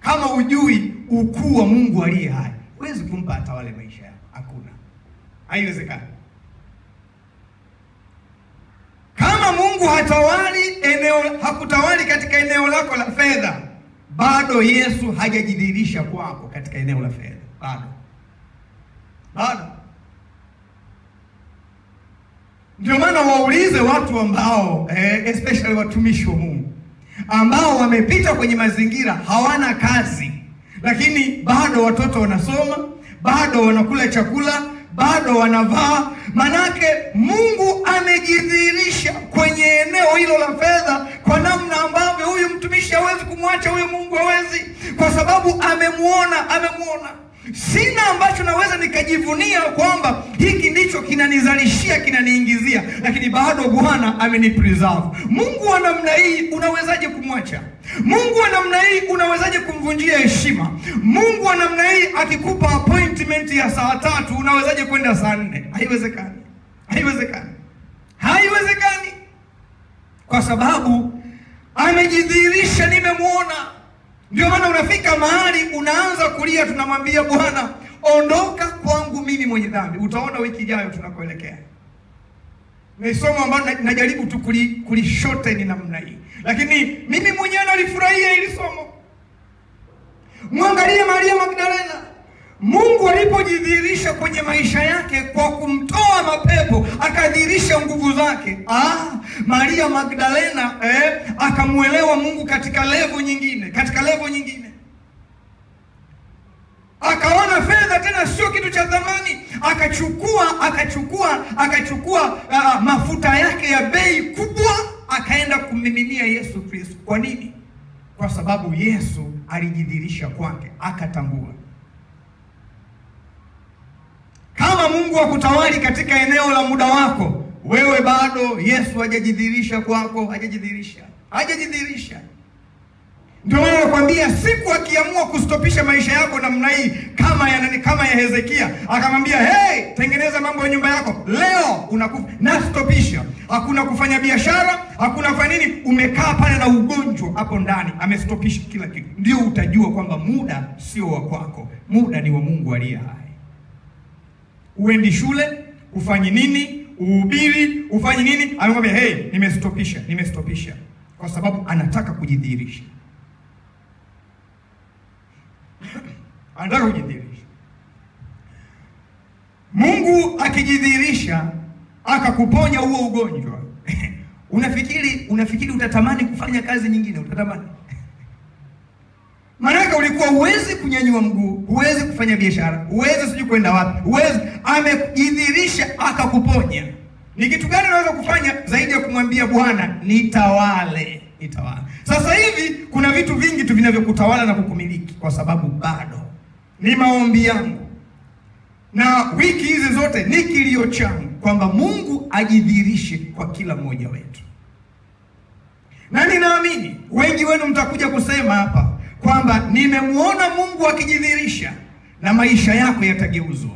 Kama ujui ukuu wa Mungu aliye hai, huwezi kumpa atawale maisha yako. Hakuna, haiwezekani. Kama Mungu hatawali eneo, hakutawali katika eneo lako la fedha, bado Yesu hajajidhihirisha kwako katika eneo la fedha, bado bado. Ndio maana waulize watu ambao eh, especially watumishi wa Mungu ambao wamepita kwenye mazingira hawana kazi, lakini bado watoto wanasoma, bado wanakula chakula, bado wanavaa. Manake Mungu amejidhihirisha kwenye eneo hilo la fedha kwa namna ambavyo huyu mtumishi hawezi kumwacha huyu Mungu, hawezi, kwa sababu amemuona, amemuona. Sina ambacho naweza nikajivunia kwamba hiki ndicho kinanizalishia kinaniingizia, lakini bado Bwana amenipreserve. Mungu wa namna hii unawezaje kumwacha? Mungu wa namna hii unawezaje kumvunjia heshima? Mungu wa namna hii akikupa appointment ya saa tatu unawezaje kwenda saa nne? Haiwezekani, haiwezekani, haiwezekani, kwa sababu amejidhihirisha, nimemwona. Ndio maana unafika mahali unaanza kulia, tunamwambia Bwana, ondoka kwangu mimi mwenye dhambi. Utaona wiki ijayo tunakoelekea. Ni somo ambalo najaribu tu kuli, kulishorten namna hii, lakini mimi mwenyewe nalifurahia hili somo. Mwangalie Maria Magdalena, Mungu alipojidhihirisha kwenye maisha yake kwa kumtoa mapepo, akadhihirisha nguvu zake. Ah, Maria Magdalena eh, akamuelewa Mungu katika levo nyingine, katika levo nyingine akaona fedha tena sio kitu cha thamani, akachukua akachukua akachukua uh, mafuta yake ya bei kubwa, akaenda kummiminia Yesu Kristo. Kwa nini? Kwa sababu Yesu alijidhihirisha kwake, akatambua kama Mungu akutawali katika eneo la muda wako, wewe bado Yesu hajajidhihirisha kwako, hajajidhihirisha, hajajidhihirisha. Ndio maana nakwambia siku akiamua kustopisha maisha yako namna hii kama ya nani, kama ya Hezekia akamwambia, hey, tengeneza mambo ya nyumba yako leo, unakufa nastopisha. Hakuna kufanya biashara, hakuna kufanya nini, umekaa pale na ugonjwa hapo ndani, amestopisha kila kitu. Ndio utajua kwamba muda sio wa kwako, muda ni wa Mungu aliye hai. Uendi shule ufanyi nini, uhubiri ufanyi nini, anakwambia hey, nimestopisha, nimestopisha, kwa sababu anataka kujidhihirisha anataka kujidhihirisha. Mungu akijidhihirisha akakuponya huo ugonjwa unafikiri unafikiri utatamani kufanya kazi nyingine? Utatamani? Maanake ulikuwa huwezi kunyanyua mguu, huwezi kufanya biashara, huwezi sijui kwenda wapi, huwezi. Amejidhirisha akakuponya. Ni kitu gani unaweza kufanya zaidi ya kumwambia Bwana nitawale, nitawale? Sasa hivi kuna vitu vingi tu vinavyokutawala na kukumiliki, kwa sababu bado ni maombi yangu na wiki hizi zote ni kilio changu kwamba Mungu ajidhihirishe kwa kila mmoja wetu, na ninaamini wengi wenu mtakuja kusema hapa kwamba nimemwona Mungu akijidhihirisha, na maisha yako yatageuzwa.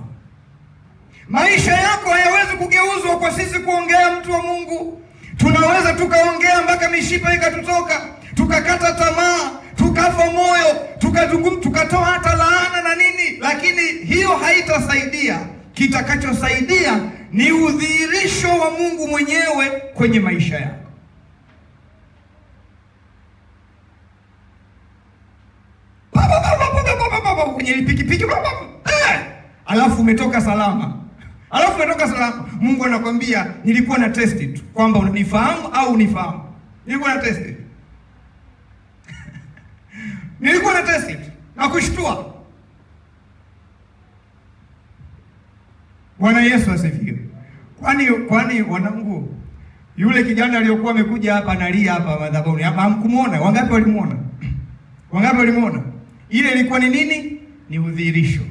Maisha yako hayawezi kugeuzwa kwa sisi kuongea, mtu wa Mungu. Tunaweza tukaongea mpaka mishipa ikatutoka, tukakata tamaa, tukafa moyo, tukazungum, tukatoa hata laana na nini, lakini hiyo haitasaidia. Kitakachosaidia ni udhihirisho wa Mungu mwenyewe kwenye maisha yako. Kwenye pikipiki eh, alafu umetoka salama, alafu umetoka salama. Mungu anakwambia nilikuwa na testi tu kwamba unifahamu au unifahamu. Nilikuwa na testi tu nilikuwa na testi tu na kushtua. Bwana Yesu asifiwe. Kwani kwani wanangu, yule kijana aliyokuwa amekuja hapa analia hapa madhabahuni hapa, hamkumuona? Wangapi walimuona? Wangapi walimuona? Ile ilikuwa ni nini? Ni udhihirisho.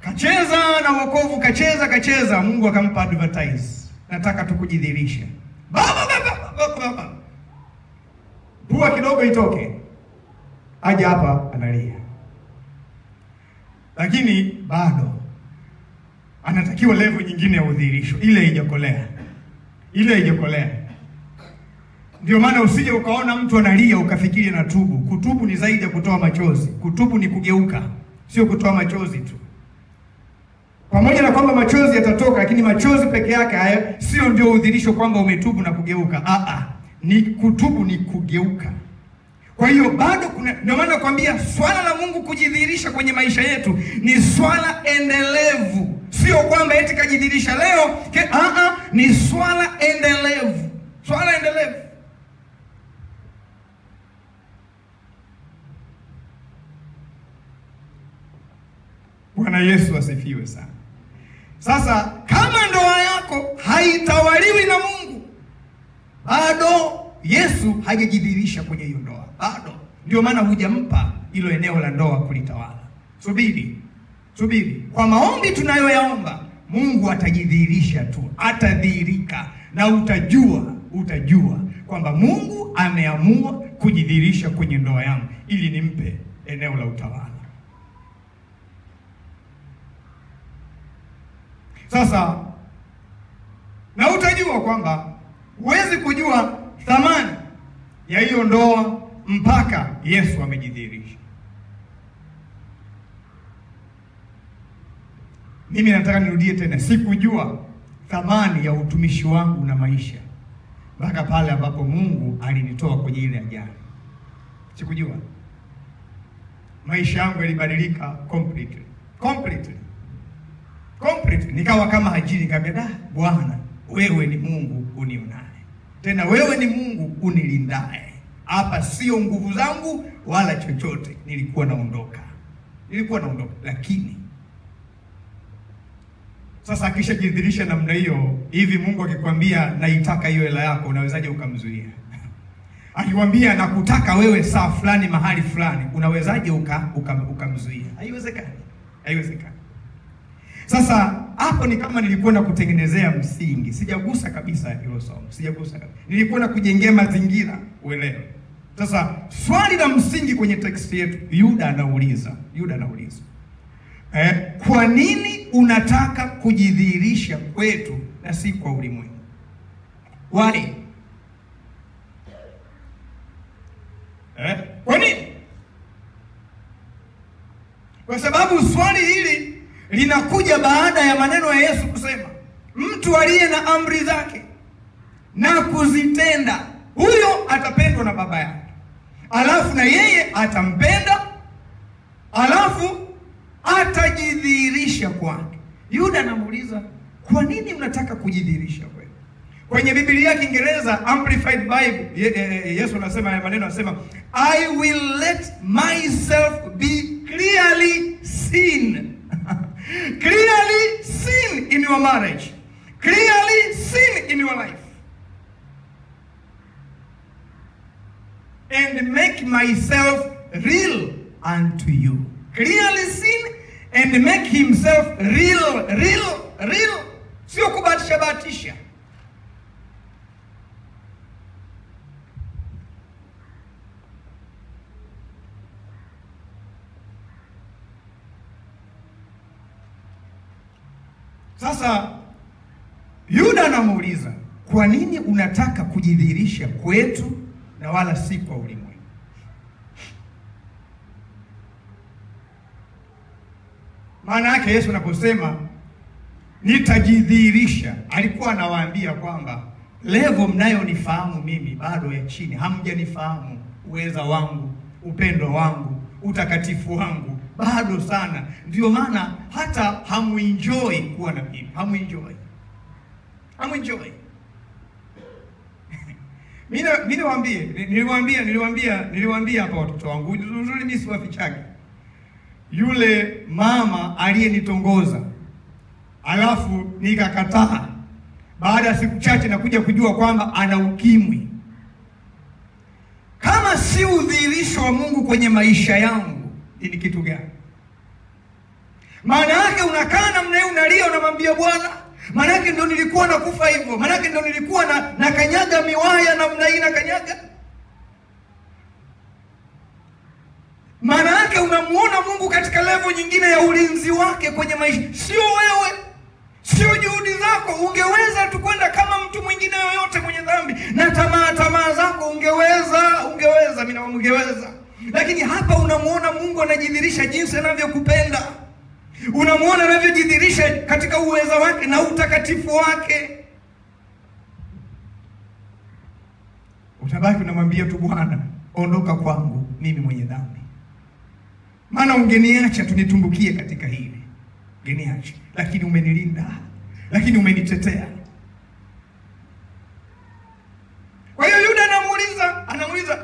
Kacheza na wokovu, kacheza kacheza, Mungu akampa advertise, nataka tukujidhihirisha. Baba baba baba baba, pua kidogo itoke, aje hapa analia, lakini bado anatakiwa levu nyingine ya udhihirisho. Ile haijakolea, ile haijakolea. Ndio maana usije ukaona mtu analia ukafikiri na tubu. Kutubu ni zaidi ya kutoa machozi. Kutubu ni kugeuka, sio kutoa machozi tu. Pamoja na kwamba machozi yatatoka, lakini machozi peke yake haya sio ndio udhirisho kwamba umetubu na kugeuka. Ah ah, ni kutubu ni kugeuka. Kwa hiyo bado kuna, ndio maana nakwambia swala la Mungu kujidhihirisha kwenye maisha yetu ni swala endelevu, sio kwamba eti kajidhihirisha leo ke, ah ah, ni swala endelevu, swala endelevu. Bwana Yesu asifiwe sana. Sasa kama ndoa yako haitawaliwi na Mungu, bado Yesu hajajidhihirisha kwenye hiyo ndoa, bado. Ndio maana hujampa hilo eneo la ndoa kulitawala. Subiri, subiri. Kwa maombi tunayoyaomba, Mungu atajidhihirisha tu, atadhihirika na utajua, utajua kwamba Mungu ameamua kujidhihirisha kwenye ndoa yangu ili nimpe eneo la utawala. Sasa na utajua kwamba huwezi kujua thamani ya hiyo ndoa mpaka Yesu amejidhihirisha. Mimi nataka nirudie tena, sikujua thamani ya utumishi wangu na maisha mpaka pale ambapo Mungu alinitoa kwenye ile ajali. Sikujua, maisha yangu yalibadilika completely, completely complete nikawa kama ajili kabeda. da, Bwana wewe ni Mungu unionaye, tena wewe ni Mungu unilindaye. Hapa sio nguvu zangu wala chochote, nilikuwa naondoka, nilikuwa naondoka. Lakini sasa akishajidhirisha namna hiyo, hivi Mungu akikwambia naitaka hiyo hela yako, unawezaje ukamzuia? Akikwambia nakutaka wewe saa fulani mahali fulani, unawezaje ukamzuia? Uka, uka haiwezekani, haiwezekani. Sasa hapo ni kama nilikuwa kutengenezea msingi, sijagusa kabisa hilo somo, sijagusa kabisa. Nilikuwa na kujengea mazingira uelewe. Sasa swali la msingi kwenye teksti yetu, Yuda anauliza, Yuda anauliza eh, kwa nini unataka kujidhihirisha kwetu na si kwa ulimwengu? Why? Eh, kwa nini? Kwa sababu swali hili linakuja baada ya maneno ya Yesu kusema, mtu aliye na amri zake na kuzitenda, huyo atapendwa na Baba yake, alafu na yeye atampenda, alafu atajidhihirisha kwake. Yuda anamuuliza kwa nini unataka kujidhihirisha wewe? Kwenye Biblia ya Kiingereza Amplified Bible, ye, ye, Yesu anasema haya maneno, anasema I will let myself be clearly seen clearly seen in your marriage, clearly seen in your life and make myself real unto you. Clearly seen and make himself real, real, real. Sio kubahatisha bahatisha. Sasa Yuda anamuuliza, kwa nini unataka kujidhihirisha kwetu na wala si kwa ulimwengu? Maana yake Yesu anaposema nitajidhihirisha, alikuwa anawaambia kwamba levo mnayonifahamu mimi bado ya chini, hamjanifahamu uweza wangu, upendo wangu, utakatifu wangu bado sana. Ndio maana hata hamuenjoy kuwa na mimi, hamuenjoy, hamuenjoy. Mimi niwaambie, niliwaambia niliwaambia niliwaambia hapa watoto wangu, uzuri mimi siwafichage. Yule mama aliyenitongoza alafu nikakataa, baada ya siku chache nakuja kujua kwamba ana ukimwi. Kama si udhihirisho wa Mungu kwenye maisha yangu, ni kitu gani? Maana yake unakaa namna hiyo, unalia, unamwambia Bwana. Maana yake ndo nilikuwa nakufa hivyo, maana yake ndo nilikuwa na, na kanyaga miwaya namna hii na kanyaga. Maana yake unamuona Mungu katika levo nyingine ya ulinzi wake kwenye maisha, sio wewe, sio juhudi zako. Ungeweza tu kwenda kama mtu mwingine yoyote mwenye dhambi. Na tamaa tamaa zako, ungeweza ungeweza, mimi na ungeweza, lakini hapa unamwona Mungu anajidhirisha jinsi anavyokupenda. Unamwona anavyojidhirisha katika uweza wake na utakatifu wake. Utabaki unamwambia tu Bwana, ondoka kwangu mimi mwenye dhambi, maana ungeniacha tunitumbukie katika hili, ungeniacha, lakini umenilinda, lakini umenitetea. Kwa hiyo Yuda anamuuliza anamuuliza,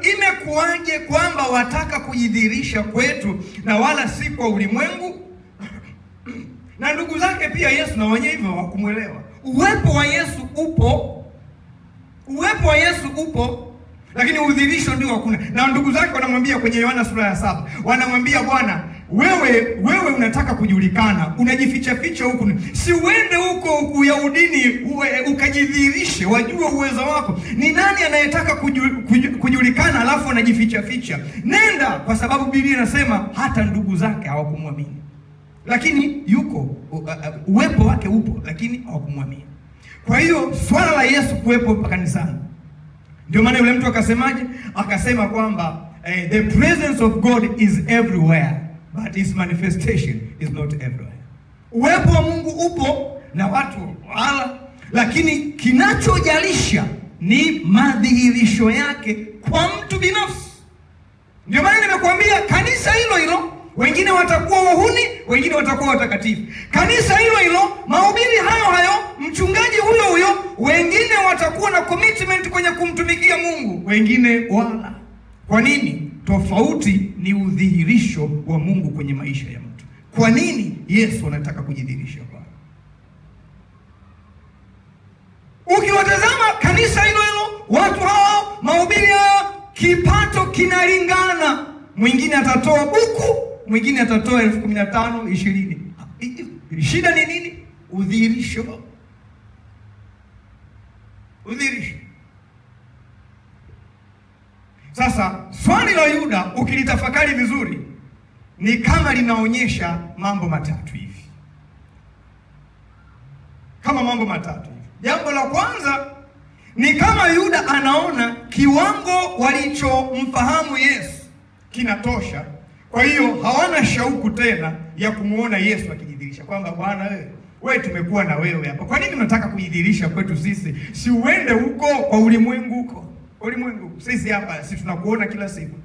imekuwaje kwamba wataka kujidhihirisha kwetu na wala si kwa ulimwengu? na ndugu zake pia Yesu na wenyewe hivyo hawakumwelewa. Uwepo wa Yesu upo, uwepo wa Yesu upo, lakini udhihirisho ndio hakuna. Na ndugu zake wanamwambia kwenye Yohana sura ya saba, wanamwambia Bwana, wewe wewe unataka kujulikana, unajificha ficha huku, si uende huko Uyahudini ukajidhihirishe, wajue uwezo wako. Ni nani anayetaka kuju, kuju, kujulikana alafu anajificha ficha? Nenda, kwa sababu Biblia inasema hata ndugu zake hawakumwamini lakini yuko uwepo wake upo, lakini hawakumwamini. Kwa hiyo swala la Yesu kuwepo kanisani, ndio maana yule mtu akasemaje? Akasema kwamba eh, the presence of God is everywhere but his manifestation is not everywhere. Uwepo wa Mungu upo na watu wala, lakini kinachojalisha ni madhihirisho yake kwa mtu binafsi. Ndio maana nimekuambia kanisa hilo hilo wengine watakuwa wahuni, wengine watakuwa watakatifu. Kanisa hilo hilo, mahubiri hayo hayo, mchungaji huyo huyo, wengine watakuwa na commitment kwenye kumtumikia Mungu, wengine wala. Kwa nini? Tofauti ni udhihirisho wa Mungu kwenye maisha ya mtu. Kwa nini Yesu anataka kujidhihirisha kwao? Ukiwatazama kanisa hilo hilo, watu hao, mahubiri hayo, kipato kinalingana. Mwingine atatoa buku mwingine atatoa elfu kumi na tano ishirini. Shida ni nini? Udhihirisho, udhihirisho. Sasa swali la Yuda ukilitafakari vizuri, ni kama linaonyesha mambo matatu hivi, kama mambo matatu hivi. Jambo la kwanza ni kama Yuda anaona kiwango walichomfahamu Yesu kinatosha kwa hiyo hawana shauku tena ya kumwona Yesu akijidhihirisha kwamba Bwana wewe wewe tumekuwa na wewe hapa. Kwa nini unataka kujidhihirisha kwetu sisi? Si uende huko kwa ulimwengu huko. Ulimwengu sisi hapa si tunakuona kila siku.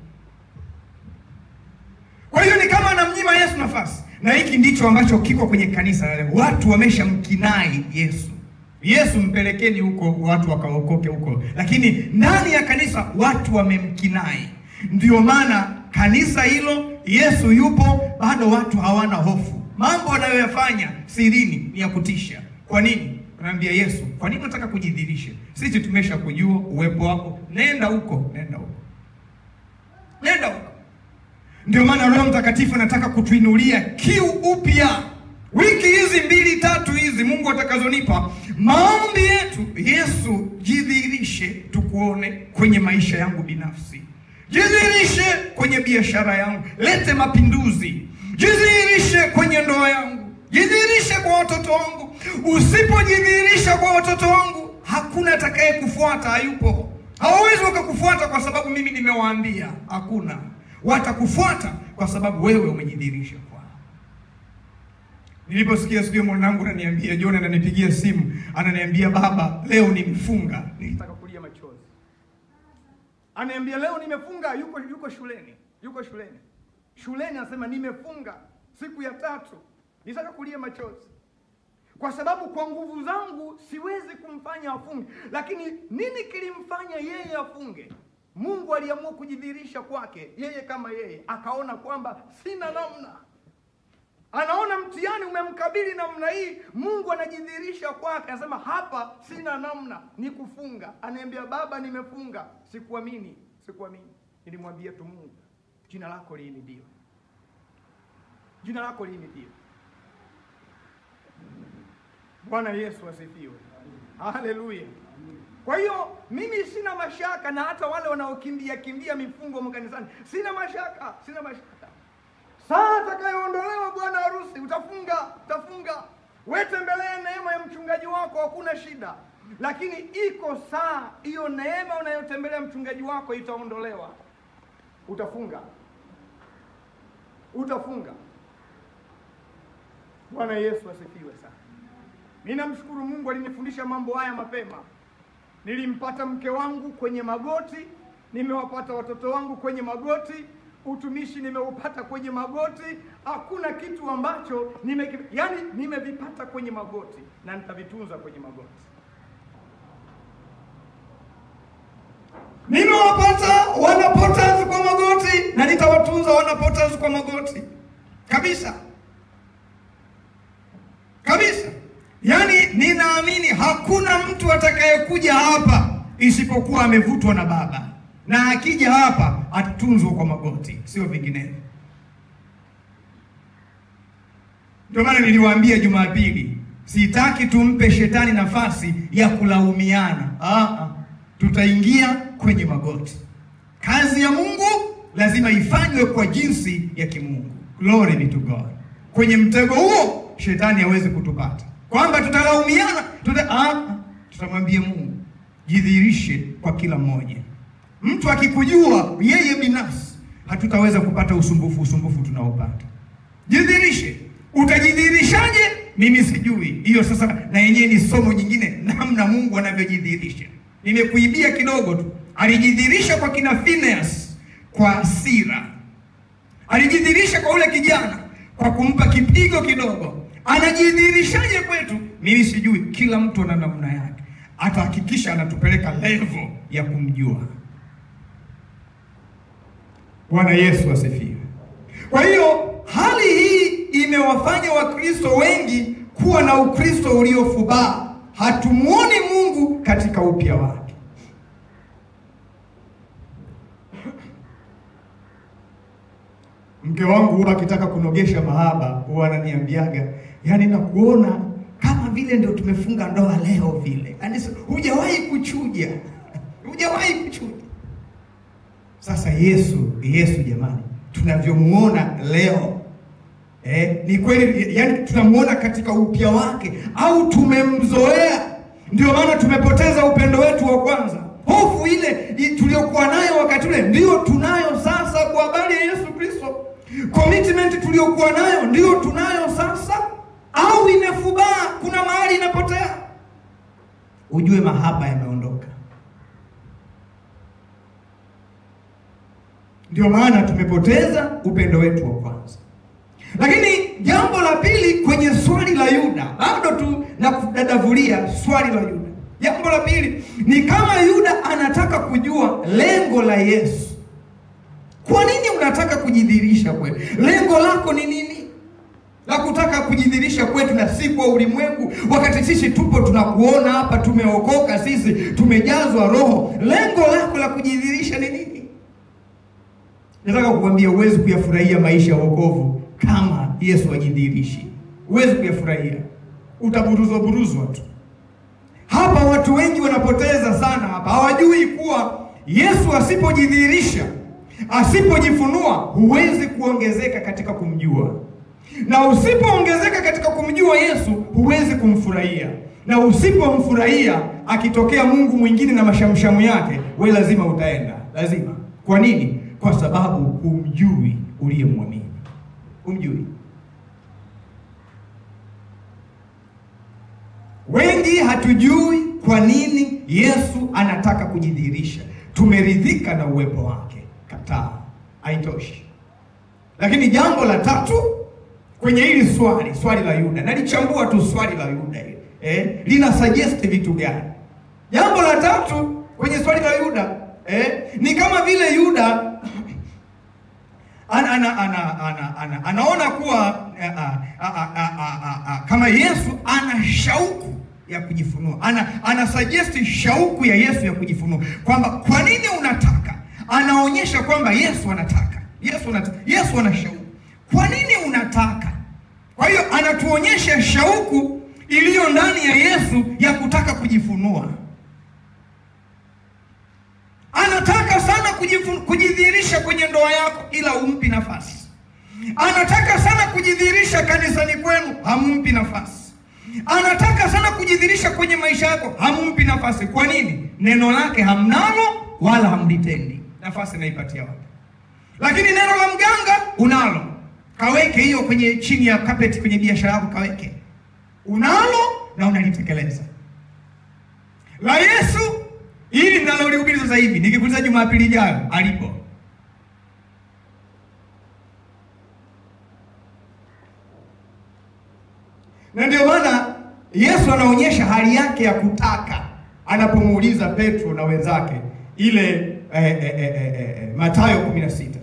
Kwa hiyo ni kama anamnyima Yesu nafasi. Na hiki ndicho ambacho kiko kwenye kanisa leo. Watu wameshamkinai Yesu. Yesu mpelekeni huko watu wakaokoke huko, lakini ndani ya kanisa watu wamemkinai. Ndiyo maana kanisa hilo, Yesu yupo bado, watu hawana hofu. Mambo anayoyafanya sirini ni ya kutisha. Kwa nini? Naambia Yesu, kwa nini unataka kujidhihirisha? Sisi tumesha kujua uwepo wako, nenda huko, nenda huko, nenda huko. Ndio maana Roho Mtakatifu anataka kutuinulia kiu upya. Wiki hizi mbili tatu hizi Mungu atakazonipa, maombi yetu, Yesu jidhihirishe, tukuone kwenye maisha yangu binafsi, jidhihirishe kwenye biashara yangu, lete mapinduzi, jidhihirishe kwenye ndoa yangu, jidhihirishe kwa watoto wangu. Usipojidhihirisha kwa watoto wangu, hakuna atakaye kufuata, hayupo. Hawawezi wakakufuata kwa sababu mimi nimewaambia, hakuna. Watakufuata kwa sababu wewe umejidhihirisha kwao. Niliposikia siku hiyo, mwanangu ananiambia, John ananipigia simu, ananiambia baba, leo nimefunga. Nilitaka kulia machozi. Ananiambia leo nimefunga, yuko yuko shuleni, yuko shuleni, shuleni anasema nimefunga siku ya tatu. nitaka kulia machozi kwa sababu kwa nguvu zangu siwezi kumfanya afunge. Lakini nini kilimfanya yeye afunge? Mungu aliamua kujidhihirisha kwake yeye kama yeye, akaona kwamba sina namna anaona mtihani umemkabili namna hii, Mungu anajidhihirisha kwake, anasema hapa sina namna, ni kufunga. Anaambia baba, nimefunga. Sikuamini, sikuamini. Nilimwambia tu Mungu, jina lako lihimidiwe, jina lako lihimidiwe. Bwana Yesu asifiwe, haleluya. Kwa hiyo mimi sina mashaka na hata wale wanaokimbia kimbia mifungo mkanisani, sina mashaka, sina mashaka Saa atakayoondolewa bwana harusi, utafunga utafunga. We tembelee neema ya mchungaji wako, hakuna shida, lakini iko saa hiyo neema unayotembelea mchungaji wako itaondolewa, utafunga, utafunga. Bwana Yesu asifiwe sana. Mimi namshukuru Mungu, alinifundisha mambo haya mapema. Nilimpata mke wangu kwenye magoti, nimewapata watoto wangu kwenye magoti utumishi nimeupata kwenye magoti. Hakuna kitu ambacho nime, yani nimevipata kwenye magoti na nitavitunza kwenye magoti. Nimewapata wana kwa magoti na nitawatunza wana Potters kwa magoti kabisa. Yani ninaamini hakuna atakayekuja hapa isipokuwa amevutwa na Baba na akija hapa atatunzwa kwa magoti, sio vinginevyo. Ndio maana niliwaambia Jumapili, sitaki tumpe shetani nafasi ya kulaumiana. Ah, tutaingia kwenye magoti. Kazi ya Mungu lazima ifanywe kwa jinsi ya kimungu. Glory be to God. Kwenye mtego huo shetani hawezi kutupata, kwamba tutalaumiana tuta, tutamwambia Mungu, jidhihirishe kwa kila mmoja Mtu akikujua yeye binafsi, hatutaweza kupata usumbufu usumbufu tunaopata. Jidhihirishe. Utajidhihirishaje? Mimi sijui hiyo. Sasa na yenyewe ni somo nyingine, namna Mungu anavyojidhihirisha. Nimekuibia kidogo tu. Alijidhihirisha kwa kina Phineas kwa hasira, alijidhihirisha kwa ule kijana kwa kumpa kipigo kidogo. Anajidhihirishaje kwetu? Mimi sijui. Kila mtu ana namna yake, atahakikisha anatupeleka levo ya kumjua. Bwana Yesu asifiwe. Kwa hiyo hali hii imewafanya Wakristo wengi kuwa na Ukristo uliofubaa. Hatumuoni Mungu katika upya wake. Mke wangu huwa akitaka kunogesha mahaba huwa ananiambiaga, yaani nakuona vile ndio tumefunga ndoa leo vile, yaani hujawahi kuchuja, hujawahi kuchuja. Sasa Yesu, Yesu jamani, tunavyomuona leo eh, ni kweli yani tunamuona katika upya wake au tumemzoea? Ndio maana tumepoteza upendo wetu wa kwanza. Hofu ile tuliyokuwa nayo wakati ule ndio tunayo sasa kwa habari ya Yesu Kristo. Commitment tuliyokuwa nayo ndio tunayo sasa, au imefubaa? Ujue mahaba yameondoka. Ndio maana tumepoteza upendo wetu wa kwanza. Lakini jambo la pili kwenye swali la Yuda, bado tu na kudadavulia swali la Yuda. Jambo la pili ni kama Yuda anataka kujua lengo la Yesu. Kwa nini unataka kujidhihirisha kweli? Lengo lako ni nini? La kutaka kujidhirisha kwetu na si kwa ulimwengu, wakati sisi tupo tunakuona hapa, tumeokoka sisi, tumejazwa Roho. Lengo lako la kujidhirisha ni nini? Nataka kukwambia huwezi kuyafurahia maisha ya wokovu kama Yesu hajidhihirishi, Huwezi kuyafurahia, utaburuzwa buruzwa tu. Hapa watu wengi wanapoteza sana hapa, hawajui kuwa Yesu asipojidhihirisha, asipojifunua, huwezi kuongezeka katika kumjua, na usipoongezeka katika kumjua Yesu, huwezi kumfurahia, na usipomfurahia, akitokea Mungu mwingine na mashamshamu yake, we lazima utaenda, lazima. Kwa nini? Kwa sababu humjui uliyemwamini, humjui. Wengi hatujui kwa nini Yesu anataka kujidhihirisha. Tumeridhika na uwepo wake, kataa, haitoshi. Lakini jambo la tatu kwenye hili swali, swali la Yuda, nalichambua tu swali la Yuda hili eh, lina suggest vitu gani? Jambo la tatu kwenye swali la Yuda eh, ni kama vile Yuda ana, ana, ana, ana, ana, anaona kuwa a, a, a, a, a, a, kama Yesu ana shauku ya kujifunua, ana, ana suggest shauku ya Yesu ya kujifunua, kwamba kwa nini unataka. Anaonyesha kwamba Yesu anataka, Yesu anataka, Yesu ana shauku. Kwa nini unataka? Kwa hiyo anatuonyesha shauku iliyo ndani ya Yesu ya kutaka kujifunua. Anataka sana kujidhihirisha kwenye ndoa yako, ila umpi nafasi. Anataka sana kujidhihirisha kanisani kwenu, hamumpi nafasi. Anataka sana kujidhihirisha kwenye maisha yako, hamumpi nafasi. Kwa nini? Neno lake hamnalo wala hamlitendi. Nafasi naipatia wapi? Lakini neno la mganga unalo, kaweke hiyo kwenye chini ya carpet kwenye biashara yako kaweke, unalo na unalitekeleza. La Yesu hili ninalolihubiri sasa hivi, nikikuuliza Jumapili ijayo alipo. Na ndio maana Yesu anaonyesha hali yake ya kutaka anapomuuliza Petro na wenzake ile eh, eh, eh, eh, eh, Mathayo 16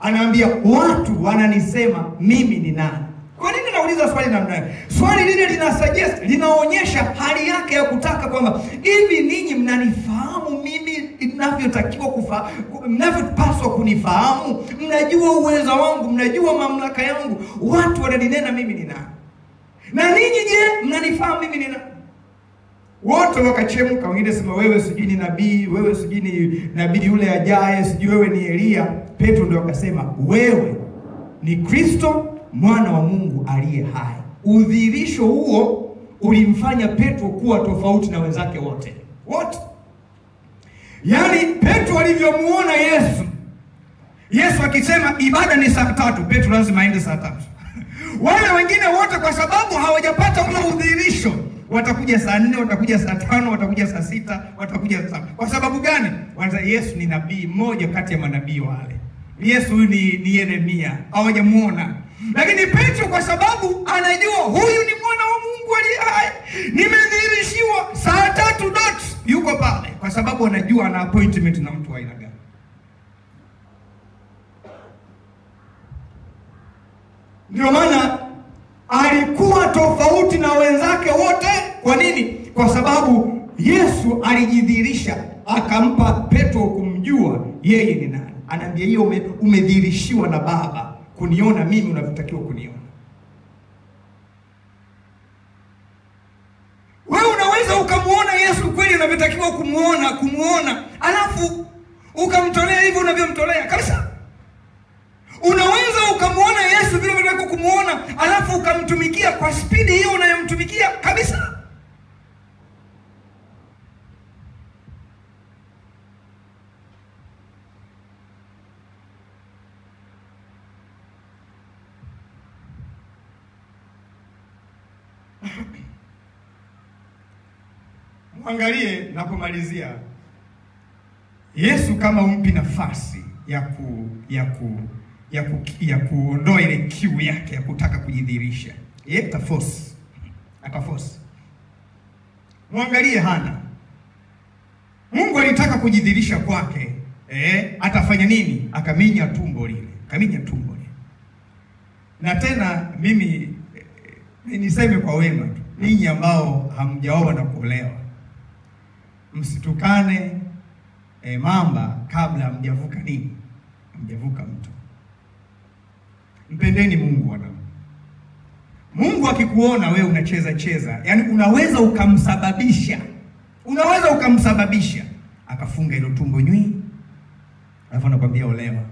anaambia watu wananisema mimi ni nani? Kwa nini nauliza swali namna hiyo? Swali lile lina suggest, linaonyesha hali yake ya kutaka kwamba hivi ninyi mnanifahamu mimi ninavyotakiwa kufa, mnavyopaswa kunifahamu, mnajua uwezo wangu, mnajua mamlaka yangu, watu wananinena mimi ni nani? Na ninyi je, mnanifahamu mimi ni nani? Wote wakachemka, wengine sema wewe sijui ni nabii, wewe sijui ni nabii yule ajaye, sijui wewe ni Elia. Petro ndio akasema wewe ni Kristo mwana wa Mungu aliye hai. Udhihirisho huo ulimfanya Petro kuwa tofauti na wenzake wote wote. Yaani Petro alivyomuona Yesu, Yesu akisema ibada ni saa tatu, Petro lazima aende saa tatu. Wale wengine wote kwa sababu hawajapata ule udhihirisho watakuja saa nne, watakuja saa tano, watakuja saa sita, watakuja saa Kwa sababu gani? Wanasema Yesu ni nabii mmoja kati ya manabii wale. Yesu huyu ni, ni Yeremia, hawajamuona. Lakini Petro kwa sababu anajua huyu ni mwana wa Mungu aliye hai, nimedhihirishiwa saa tatu dot, yuko pale, kwa sababu anajua ana appointment na mtu wa aina gani. Ndio maana alikuwa tofauti na wenzake wote. Kwa nini? Kwa sababu Yesu alijidhihirisha, akampa Petro kumjua yeye ni nani. Anaambia hiyo ume, umedhihirishiwa na Baba kuniona mimi unavyotakiwa kuniona. Wewe unaweza ukamwona Yesu kweli unavyotakiwa kumwona, kumwona alafu ukamtolea hivyo unavyomtolea kabisa. Unaweza ukamwona Yesu vile unavyotakiwa kumwona, alafu ukamtumikia kwa spidi hiyo unayomtumikia kabisa. Mwangalie na kumalizia Yesu kama umpi nafasi ya ku ya ku ya, ku, ya kuondoa ile kiu yake ya kutaka kujidhihirisha. Yeye kaforce akaforce. Mwangalie Hana, Mungu alitaka kujidhihirisha kwake, eh, atafanya nini? Akaminya tumbo lile, akaminya tumbo lile. Na tena mimi eh, niseme kwa wema tu, ninyi ambao hamjaoa na kuolewa, msitukane eh, mamba kabla hamjavuka nini, hamjavuka mto. Mpendeni Mungu wanangu. Mungu akikuona wewe unacheza cheza, yani unaweza ukamsababisha, unaweza ukamsababisha akafunga hilo tumbo nywi, alafu anakwambia olewa.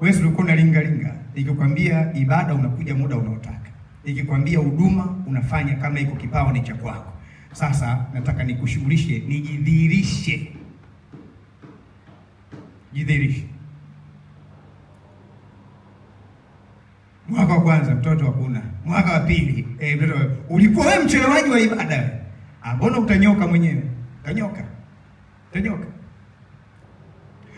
Wewe si ulikuwa unalingalinga? nikikwambia ibada unakuja muda unaotaka, nikikwambia huduma unafanya kama iko kipawa ni cha kwako. Sasa nataka nikushughulishe, nijidhihirishe, jidhihirishe. Mwaka wa kwanza mtoto hakuna, mwaka wa pili eh, mtoto ulikuwa wewe mchelewaji wa ibada ambona Ah, utanyoka mwenyewe? Utanyoka, utanyoka.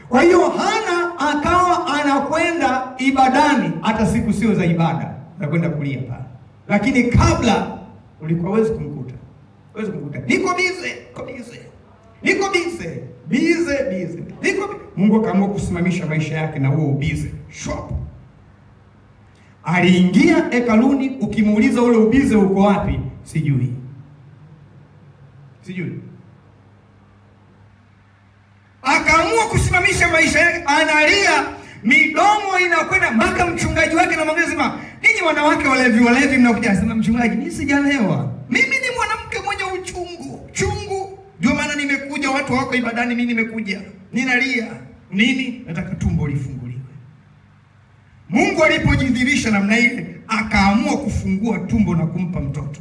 Kwa hiyo Hana akawa anakwenda ibadani, hata siku sio za ibada, anakwenda kulia pale, lakini kabla ulikuwa huwezi kumkuta, huwezi kumkuta, niko bize, niko bize, niko bize, bize, bize, niko Mungu akaamua kusimamisha maisha yake na huo ubize shop. Aliingia hekaluni, ukimuuliza ule ubize uko wapi, sijui, sijui Akaamua kusimamisha maisha yake, analia, midomo inakwenda mpaka mchungaji wake namwambia sema, ninyi wanawake walevi walevi mnakuja. Sema mchungaji, mimi sijalewa, mimi ni mwanamke mwenye uchungu chungu, ndio maana nimekuja. Watu wako ibadani, mimi nimekuja, ninalia nini, nataka tumbo lifunguliwe. Mungu alipojidhihirisha namna ile, akaamua kufungua tumbo na kumpa mtoto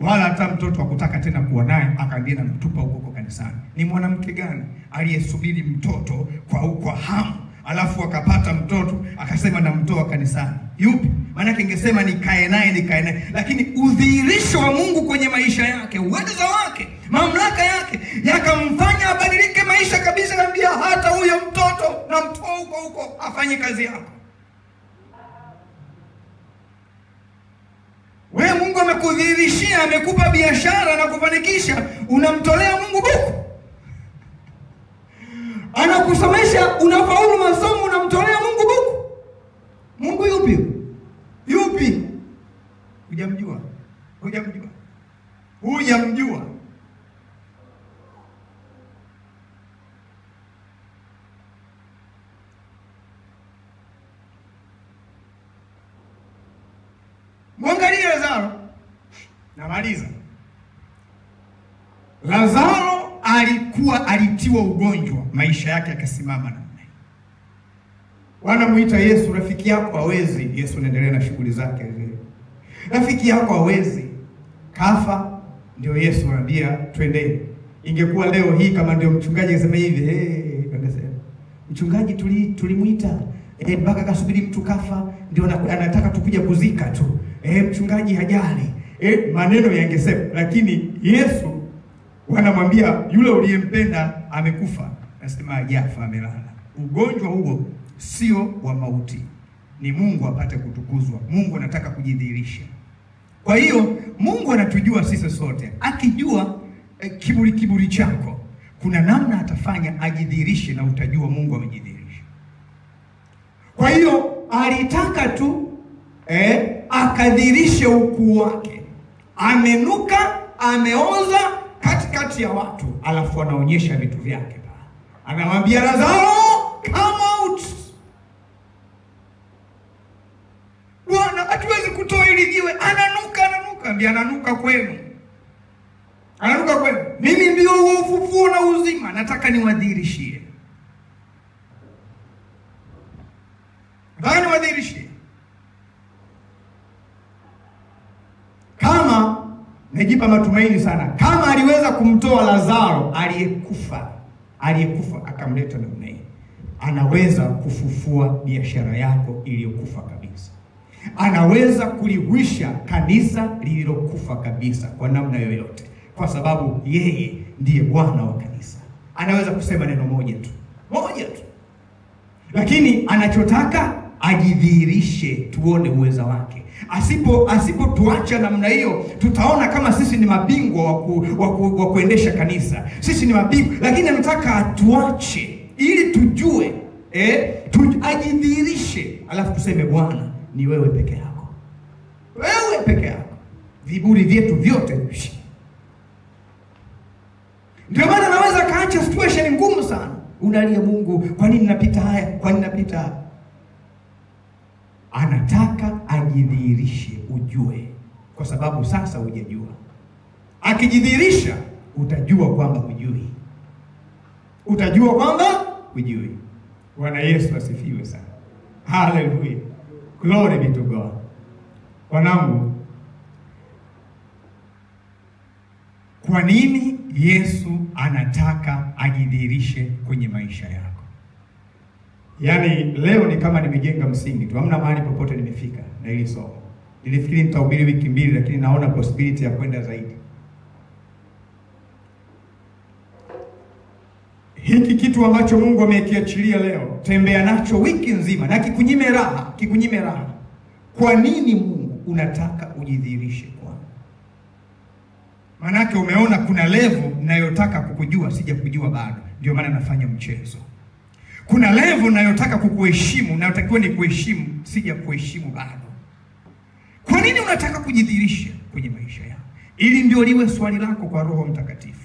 wala hata mtoto hakutaka tena kuwa naye, akaambia namtupa huko huko kanisani. Ni mwanamke gani aliyesubiri mtoto kwa kwa hamu, alafu akapata mtoto akasema namtoa kanisani? Yupi? Maanake ingesema nikae naye nikae naye, lakini udhihirisho wa Mungu kwenye maisha yake, uwezo wake, mamlaka yake yakamfanya abadilike maisha kabisa. Kaambia hata huyo mtoto namtoa huko huko afanye kazi yako. Wewe Mungu amekudhihirishia, amekupa biashara na kufanikisha, unamtolea Mungu buku. anakusomesha unafaulu masomo, unamtolea Mungu buku. Mungu yupi? Yupi? Hujamjua, hujamjua, hujamjua. Mwangalie Lazaro, namaliza. Lazaro alikuwa alitiwa ugonjwa, maisha yake yakasimama namna hii. Wanamuita Yesu, rafiki yako hawezi. Yesu anaendelea na shughuli zake zile. Rafiki yako hawezi, kafa. Ndio Yesu anambia twendeni. Ingekuwa leo hii kama ndio mchungaji akasema hivi, hey, mchungaji, tuli tulimuita eh, mpaka kasubiri mtu kafa, ndio anataka tukuja kuzika tu. Eh, mchungaji hajali. Eh, maneno yangesema, lakini Yesu wanamwambia yule uliyempenda amekufa, nasema ajafa, amelala. Ugonjwa huo sio wa mauti, ni Mungu apate kutukuzwa. Mungu anataka kujidhihirisha. Kwa hiyo Mungu anatujua sisi sote, akijua eh, kiburi kiburi chako, kuna namna atafanya ajidhihirishe, na utajua Mungu amejidhihirisha. Kwa hiyo alitaka tu eh, akadhirishe ukuu wake, amenuka, ameoza katikati ya watu, alafu anaonyesha vitu vyake pale, anamwambia Lazaro, come out. Bwana, hatuwezi kutoa hili jiwe, ananuka, ananuka. Ambia ananuka kwenu, ananuka kwenu. Mimi ndio ufufuo na uzima, nataka niwadhihirishie, niwadhihirishie. Kama najipa matumaini sana, kama aliweza kumtoa Lazaro aliyekufa, aliyekufa akamleta namna hii, anaweza kufufua biashara yako iliyokufa kabisa, anaweza kulihuisha kanisa lililokufa kabisa kwa namna yoyote, kwa sababu yeye ndiye Bwana wa kanisa. Anaweza kusema neno moja tu, moja tu, lakini anachotaka ajidhihirishe, tuone uweza wake. Asipo asipotuacha namna hiyo, tutaona kama sisi ni mabingwa wa waku, waku, kuendesha kanisa, sisi ni mabingwa, lakini anataka atuache ili tujue eh, tu, ajidhihirishe, alafu tuseme Bwana ni wewe peke yako, wewe peke yako, viburi vyetu vyote vishi. Ndio maana anaweza kaacha situation ngumu sana, unalia Mungu, kwa nini napita haya? Kwa nini napita haya? Anataka ajidhihirishe, ujue, kwa sababu sasa hujajua. Akijidhihirisha utajua kwamba hujui, utajua kwamba hujui. Bwana Yesu asifiwe sana, haleluya, glory be to God. Wanangu, kwa nini Yesu anataka ajidhihirishe kwenye maisha yako? Yaani leo ni kama nimejenga msingi tu, hamna mahali popote nimefika na hili somo. Nilifikiri nitahubiri wiki mbili, lakini naona possibility ya kwenda zaidi. Hiki kitu ambacho Mungu amekiachilia leo, tembea nacho wiki nzima na kikunyime raha, kikunyime raha. Kwa nini Mungu unataka ujidhihirishe kwa Maanake umeona kuna level ninayotaka kukujua, sija kujua bado, ndio maana nafanya mchezo. Kuna level nayotaka kukuheshimu, nayotakiwa ni kuheshimu, sija kuheshimu bado. Kwa nini unataka kujidhihirisha kwenye maisha yako? Ili ndio liwe swali lako kwa Roho Mtakatifu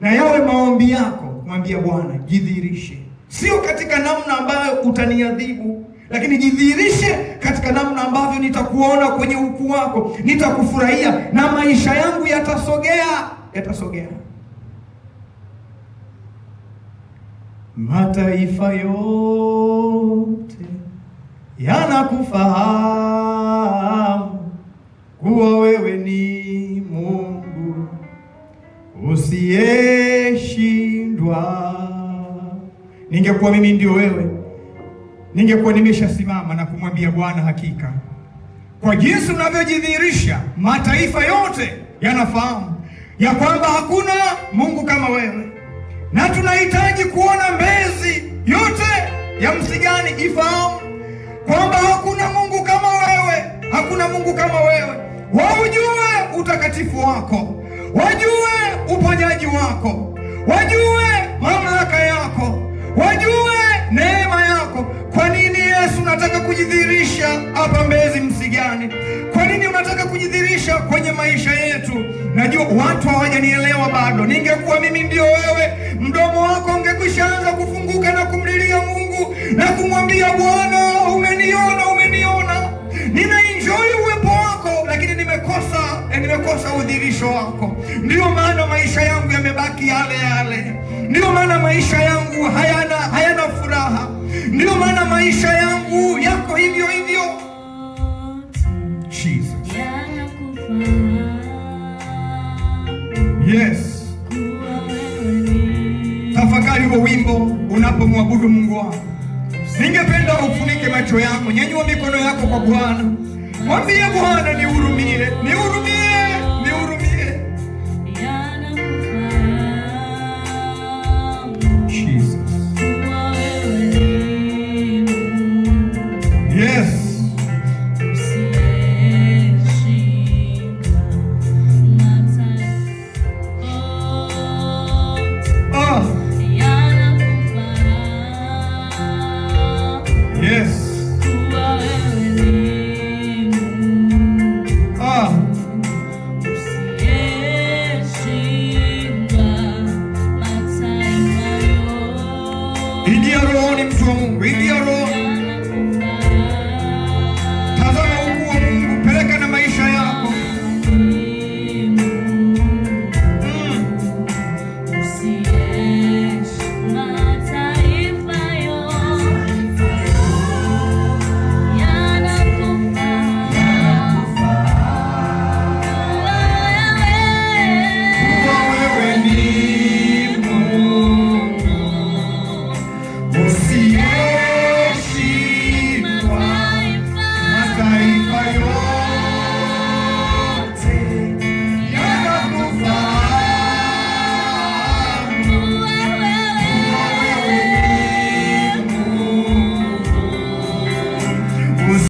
na yawe maombi yako mwambia Bwana, jidhihirishe, sio katika namna ambayo utaniadhibu, lakini jidhihirishe katika namna ambavyo nitakuona kwenye ukuu wako, nitakufurahia na maisha yangu yatasogea, yatasogea. Mataifa yote yanakufahamu kuwa wewe ni Mungu usiyeshindwa. Ningekuwa mimi ndio wewe, ningekuwa nimeshasimama na kumwambia Bwana, hakika kwa jinsi unavyojidhihirisha, mataifa yote yanafahamu ya kwamba hakuna Mungu kama wewe, na tunahitaji kuona Mbezi yote ya Msigani ifahamu kwamba hakuna Mungu kama wewe, hakuna Mungu kama wewe. Waujue utakatifu wako, wajue uponyaji wako, wajue mamlaka yako, wajue neema yako. Kwa nini Yesu unataka kujidhihirisha hapa Mbezi Msigani? Kwa nini unataka kujidhihirisha kwenye maisha yetu? Najua watu hawajanielewa bado. Ningekuwa mimi ndio wewe, mdomo wako ungekwishaanza kufunguka na kumlilia Mungu na kumwambia Bwana, umeniona, nimekosa udhirisho wako. Ndiyo maana maisha yangu yamebaki yale yale, ndiyo maana maisha yangu hayana hayana furaha, ndiyo maana maisha yangu yako hivyo hivyo. Jesus. Yes. Tafakari huo wimbo unapomwabudu Mungu wako. Ningependa ufunike macho yako, nyanyua mikono yako kwa Bwana, mwambie Bwana, nihurumie.